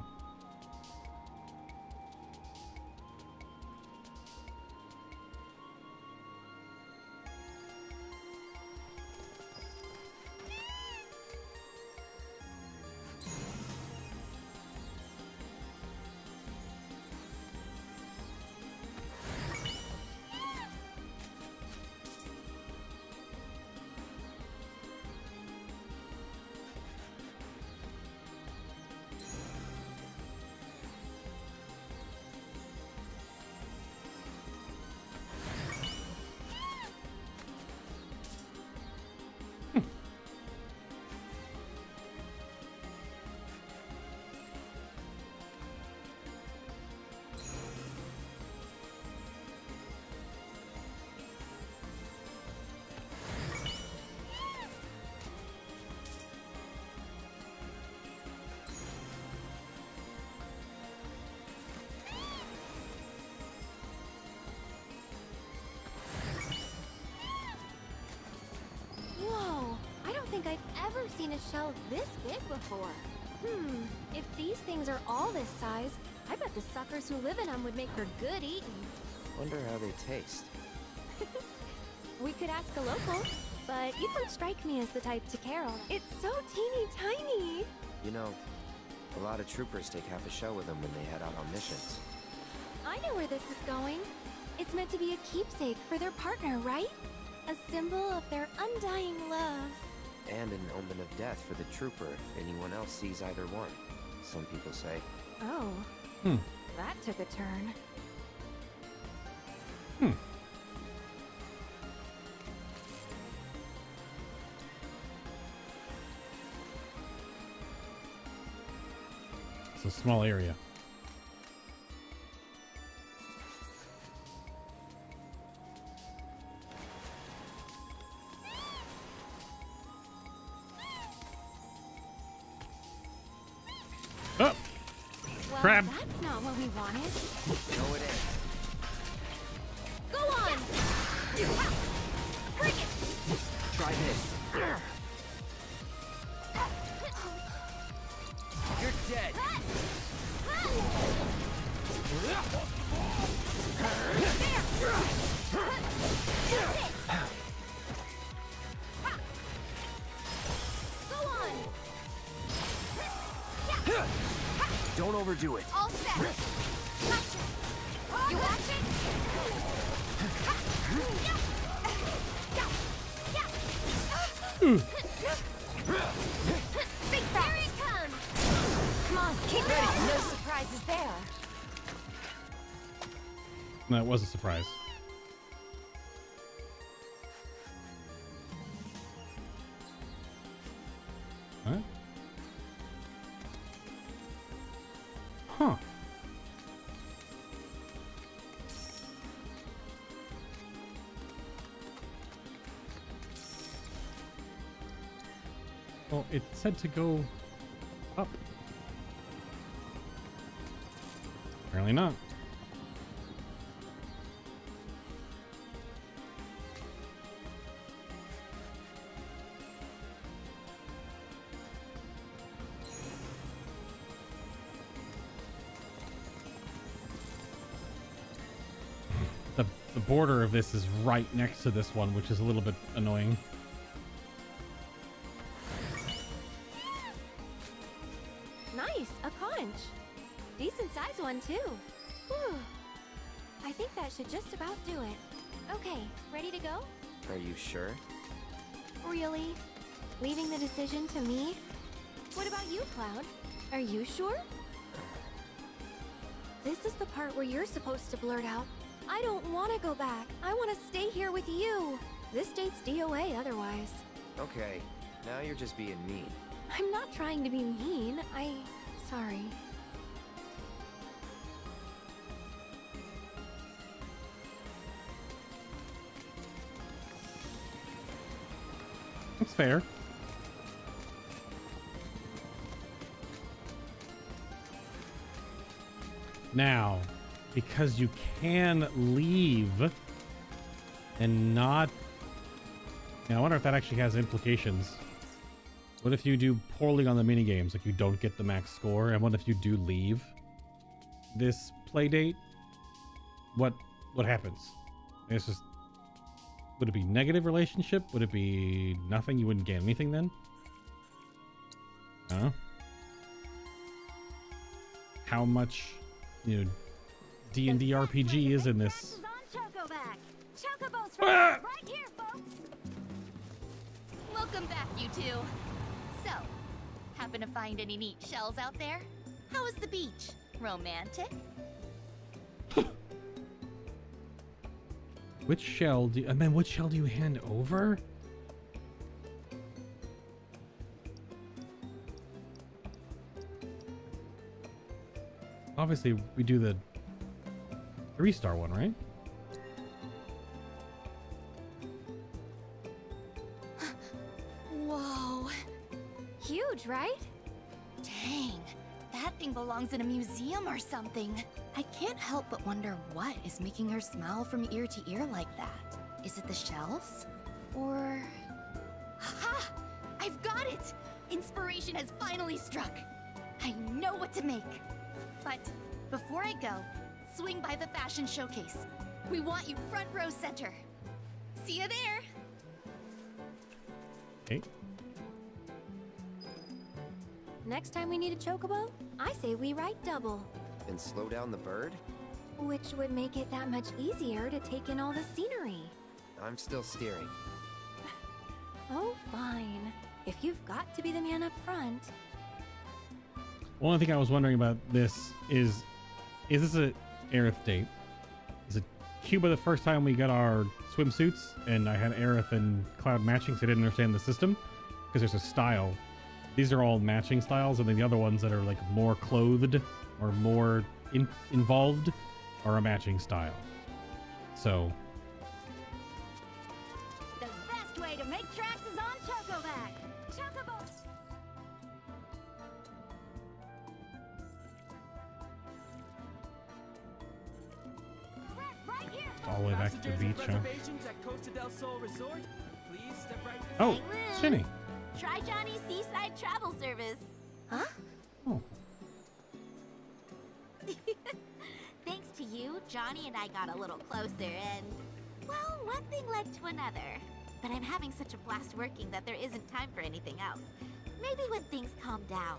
Before. Hmm, if these things are all this size, I bet the suckers who live in them would make for good eating. Wonder how they taste. We could ask a local, but you don't strike me as the type to care. It's so teeny tiny. You know, a lot of troopers take half a shell with them when they head out on missions. I know where this is going. It's meant to be a keepsake for their partner, right? A symbol of their undying love. And an omen of death for the trooper if anyone else sees either one. Some people say. Oh. Hmm. That took a turn. Hmm. It's a small area. No, it ain't. Go on! Bring it! Try this. You're dead. Go on! Don't overdo it. All set! That was a surprise. Huh? Huh. Well, it said to go border of this is right next to this one, which is a little bit annoying. Nice, a conch. Decent size one, too. Whew. I think that should just about do it. Okay, ready to go? Are you sure? Really? Leaving the decision to me? What about you, Cloud? Are you sure? This is the part where you're supposed to blurt out, I don't want to go back. I want to stay here with you. This date's DOA otherwise. Okay, now you're just being mean. I'm not trying to be mean. I... sorry. That's fair. Now, because you can leave and not... Now, I wonder if that actually has implications. What if you do poorly on the mini games, like you don't get the max score? And what if you do leave this play date? What what happens? It's just would it be negative relationship? Would it be nothing? You wouldn't gain anything then? Huh? How much, you know, D and D RPG is in this? Ah! right here, folks! Welcome back, you two. So, happen to find any neat shells out there? How was the beach? Romantic? Which shell do? I mean, which shell do you hand over? Obviously, we do the three-star one, right? Whoa. Huge, right? Dang. That thing belongs in a museum or something. I can't help but wonder what is making her smile from ear to ear like that. Is it the shells? Or. Ha! I've got it! Inspiration has finally struck. I know what to make. But before I go, swing by the fashion showcase. We want you front row center. See you there! Okay. Next time we need a chocobo, I say we ride double. And slow down the bird? Which would make it that much easier to take in all the scenery. I'm still steering. Oh, fine. If you've got to be the man up front. One thing I was wondering about this is, is this a Aerith date? Is it Cuba the first time we got our swimsuits and I had Aerith and Cloud matching, so I didn't understand the system because there's a style. These are all matching styles, and then the other ones that are like more clothed or more in, involved are a matching style. So all the way back to the beach, huh? Reservations at Costa del Sol Resort. Please step right Oh, Shinny. Try Johnny's Seaside Travel Service. Huh? Oh. Thanks to you, Johnny and I got a little closer and, well, one thing led to another. But I'm having such a blast working that there isn't time for anything else. Maybe when things calm down.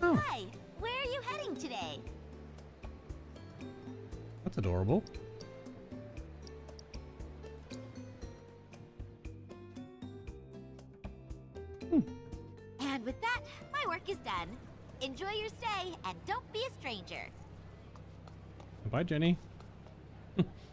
Oh. Hi, where are you heading today? That's adorable. And with that, my work is done. Enjoy your stay and don't be a stranger. Bye, Jenny.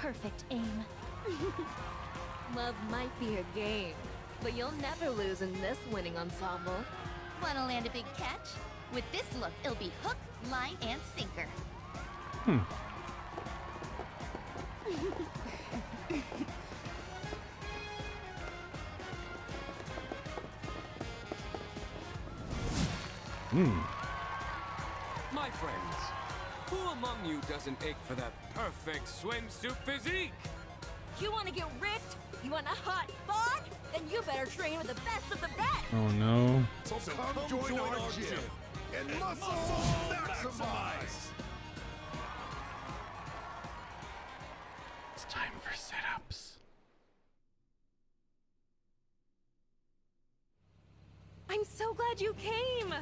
perfect aim. Love might be a game, but you'll never lose in this winning ensemble. Wanna land a big catch? With this look, it'll be hook, line, and sinker. Hmm. Hmm. My friends, who among you doesn't ache for that perfect swimsuit physique? You wanna get ripped? You want a hot bod? Then you better train with the best of the best! Oh no. So come, join, our, gym, and, muscle, maximize. It's time for sit-ups. I'm so glad you came!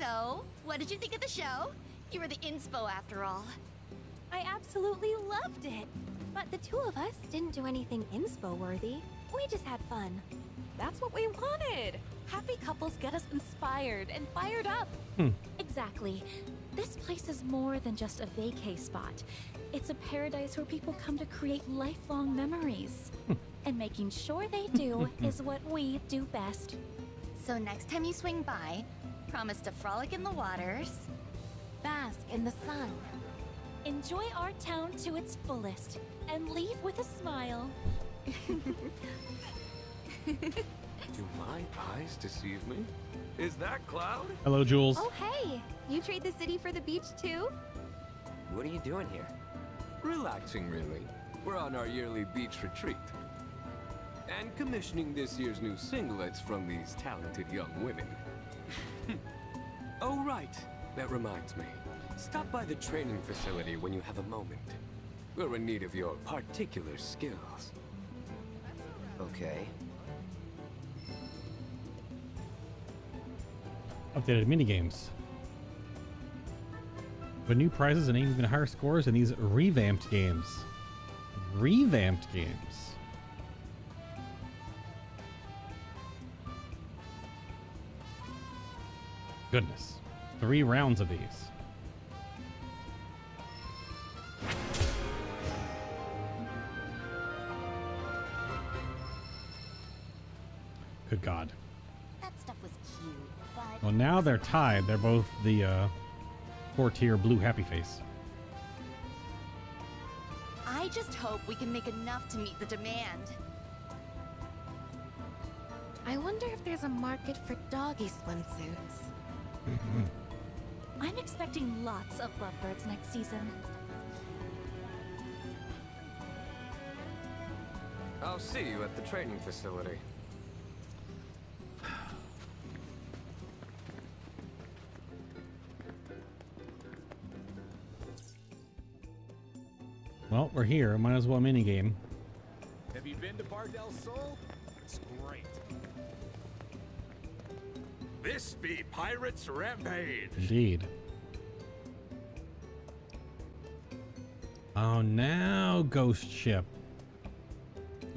So, what did you think of the show? You were the inspo after all. Absolutely loved it. But the two of us didn't do anything inspo worthy. We just had fun. That's what we wanted! Happy couples get us inspired and fired up! Hmm. Exactly. This place is more than just a vacay spot. It's a paradise where people come to create lifelong memories. and making sure they do is what we do best. So next time you swing by, promise to frolic in the waters. Bask in the sun. Enjoy our town to its fullest and leave with a smile. Do my eyes deceive me? Is that Cloud? Hello, Jules. Oh, hey! You trade the city for the beach, too? What are you doing here? Relaxing, really. We're on our yearly beach retreat. And commissioning this year's new singlets from these talented young women. oh, right. That reminds me. Stop by the training facility when you have a moment. We're in need of your particular skills. Okay. Updated minigames. But new prizes and even higher scores in these revamped games. Revamped games. Goodness. Three rounds of these. Good God. That stuff was cute, but Well, now they're tied. They're both the uh, four tier blue happy face. I just hope we can make enough to meet the demand. I wonder if there's a market for doggy swimsuits. I'm expecting lots of lovebirds next season. I'll see you at the training facility. Well, we're here. Might as well minigame. Have you been to Bar del Sol? It's great. This be Pirates Rampage. Indeed. Oh, now Ghost Ship.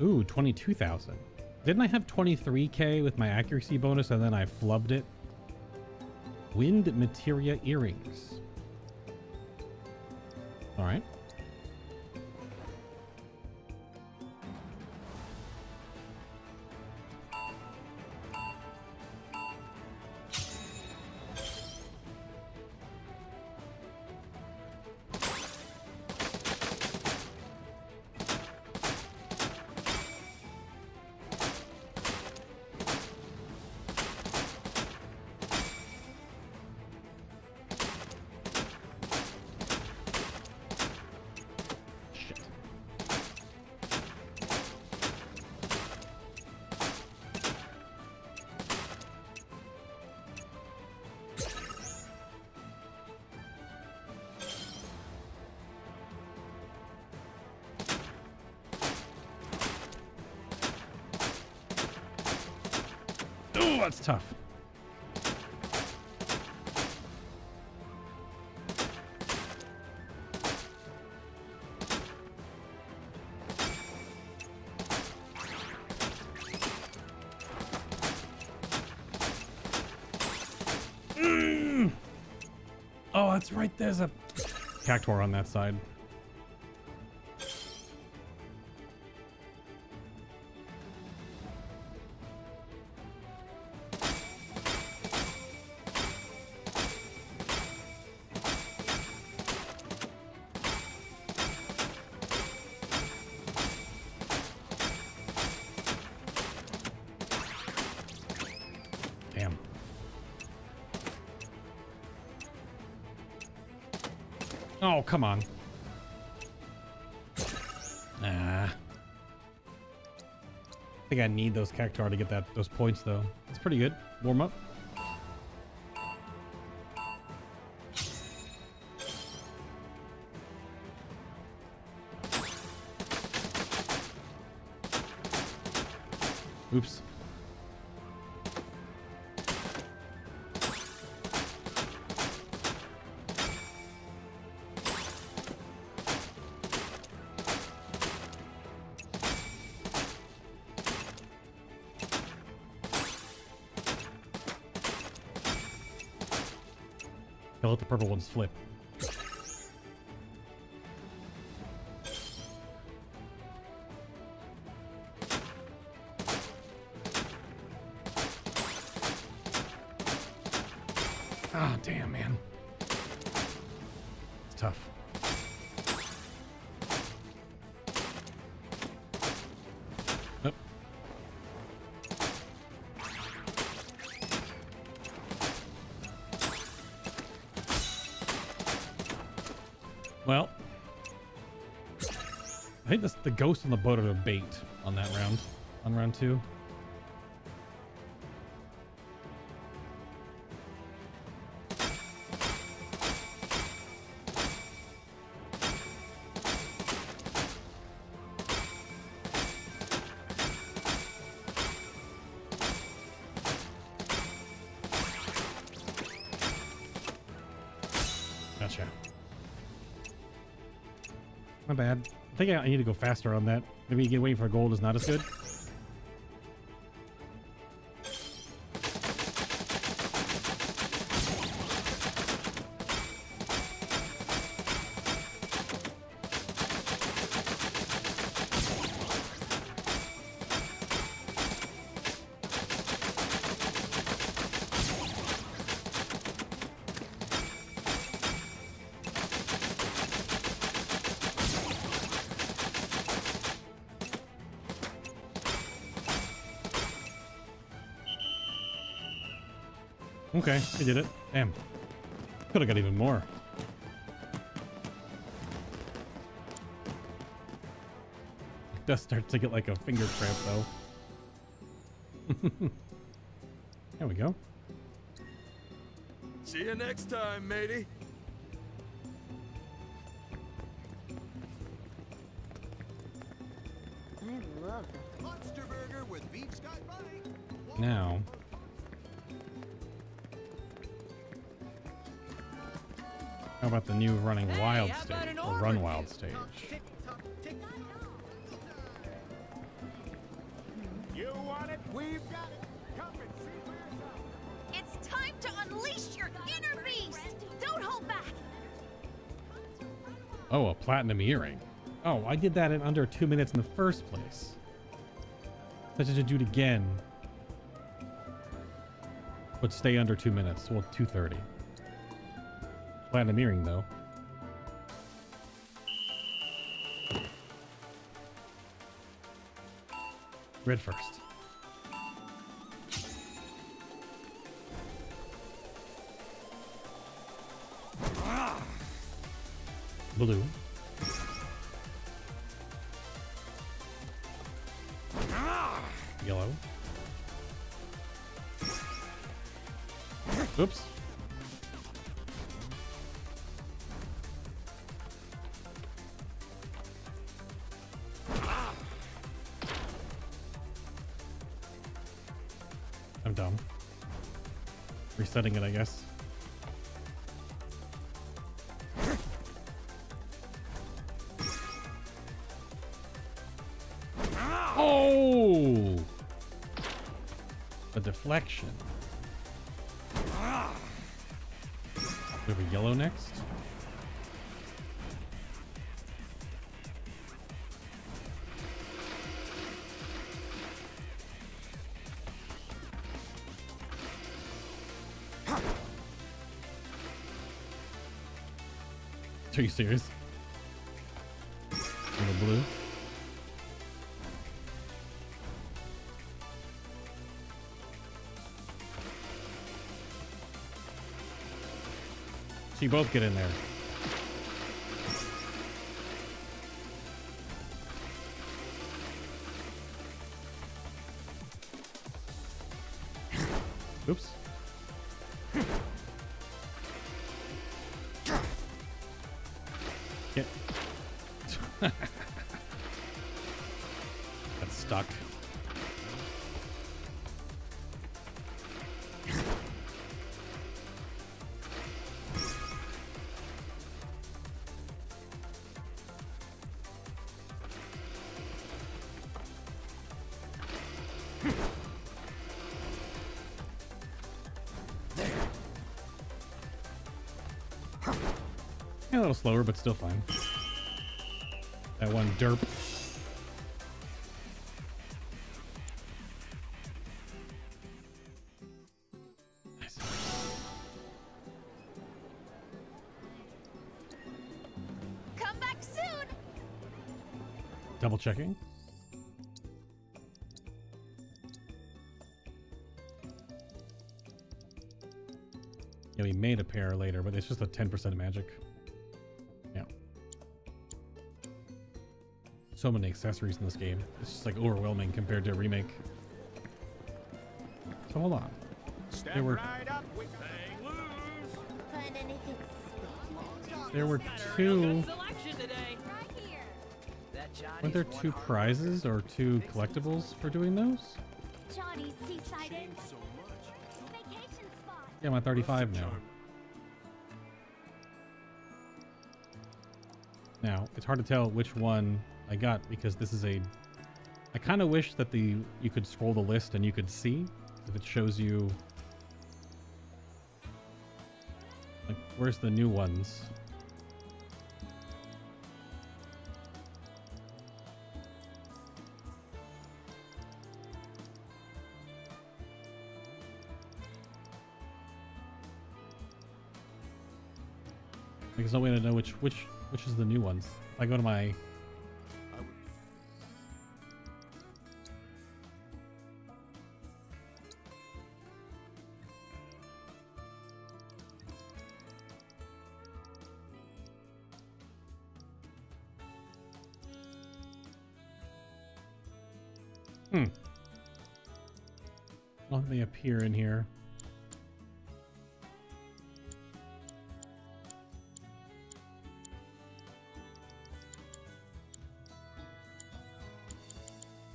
Ooh, 22,000. Didn't I have 23k with my accuracy bonus and then I flubbed it? Wind Materia Earrings. All right. Right. There's a cactuar on that side. Oh, come on. Nah. I think I need those cactuar to get that those points though. It's pretty good. Warm up. Flip. Ghost on the boat a bait on that round, on round two. Think I need to go faster on that. Maybe waiting for gold is not as good. Okay, I did it. Damn. Could have got even more. It does start to get like a finger cramp though. there we go. See you next time, matey. I love it. Monster burger with beef sky bunny. Now. How about the new running wild stage or run wild stage? You want it? We've got it. Come and see for yourself. It's time to unleash your inner beast! Don't hold back! Oh, a platinum earring. Oh, I did that in under two minutes in the first place. Such to do it again. But stay under two minutes. Well, 230. Platinum earring, though. Red first. Blue. Yellow. Oops. It, I guess. Oh! A deflection. We have a yellow next. Are you serious? The blue? You both get in there. Oops. Little slower, but still fine. That one derp. Come back soon. Double checking. Yeah, we made a pair later, but it's just a 10% magic. So many accessories in this game. It's just like overwhelming compared to a remake. So hold on. There were there were two weren't there two prizes or two collectibles for doing those? Yeah, I'm at 35 now. Now, it's hard to tell which one I got because this is a... I kind of wish that the you could scroll the list and you could see if it shows you... Like, where's the new ones? There's no way to know which which which is the new ones. If I go to my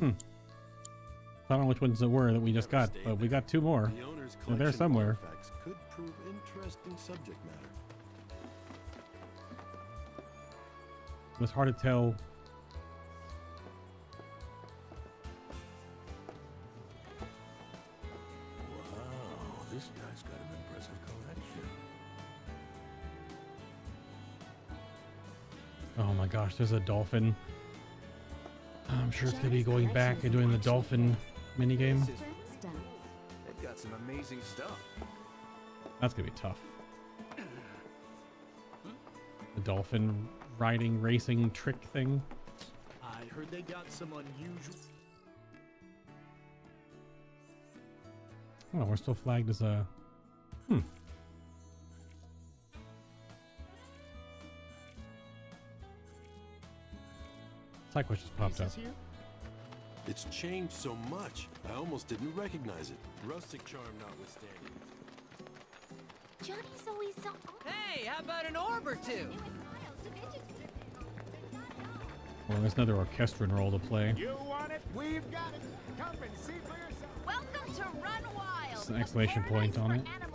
Hmm. I don't know which ones it were that we just got, but we got two more. The They're there somewhere. could prove interesting subject matter. It was hard to tell. Wow, this guy's got an impressive collection. Oh my gosh, there's a dolphin. I'm sure it's gonna be going back and doing the dolphin minigame. They've got some amazing stuff. That's gonna be tough. The dolphin riding racing trick thing. I heard they got some unusual. Oh, we're still flagged as a. Hmm. Side quest just popped up. It's changed so much, I almost didn't recognize it. Rustic charm notwithstanding. Johnny's always so. Hey, how about an orb or two? Well, there's another orchestral role to play. You want it? We've got it. Come and see for yourself. Welcome to Run Wild. an exclamation point on it. Animals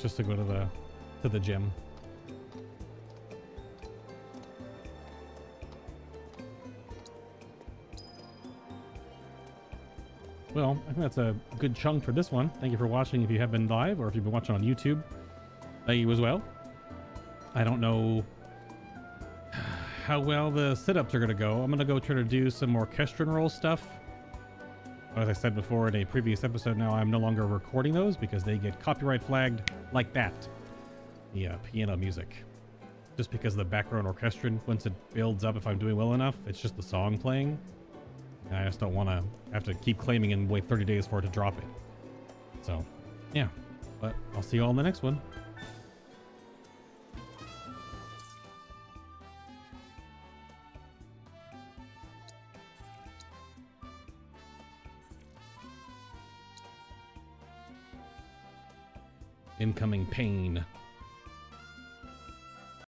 just to go to the to the gym. Well, I think that's a good chunk for this one. Thank you for watching if you have been live or if you've been watching on YouTube. Thank you as well. I don't know how well the sit-ups are going to go. I'm going to go try to do some more orchestral roll stuff. As I said before in a previous episode, now I'm no longer recording those because they get copyright flagged like that. The uh, piano music. Just because the background orchestra, once it builds up, if I'm doing well enough, it's just the song playing. And I just don't want to have to keep claiming and wait 30 days for it to drop it. So, yeah. But I'll see you all in the next one. Incoming pain.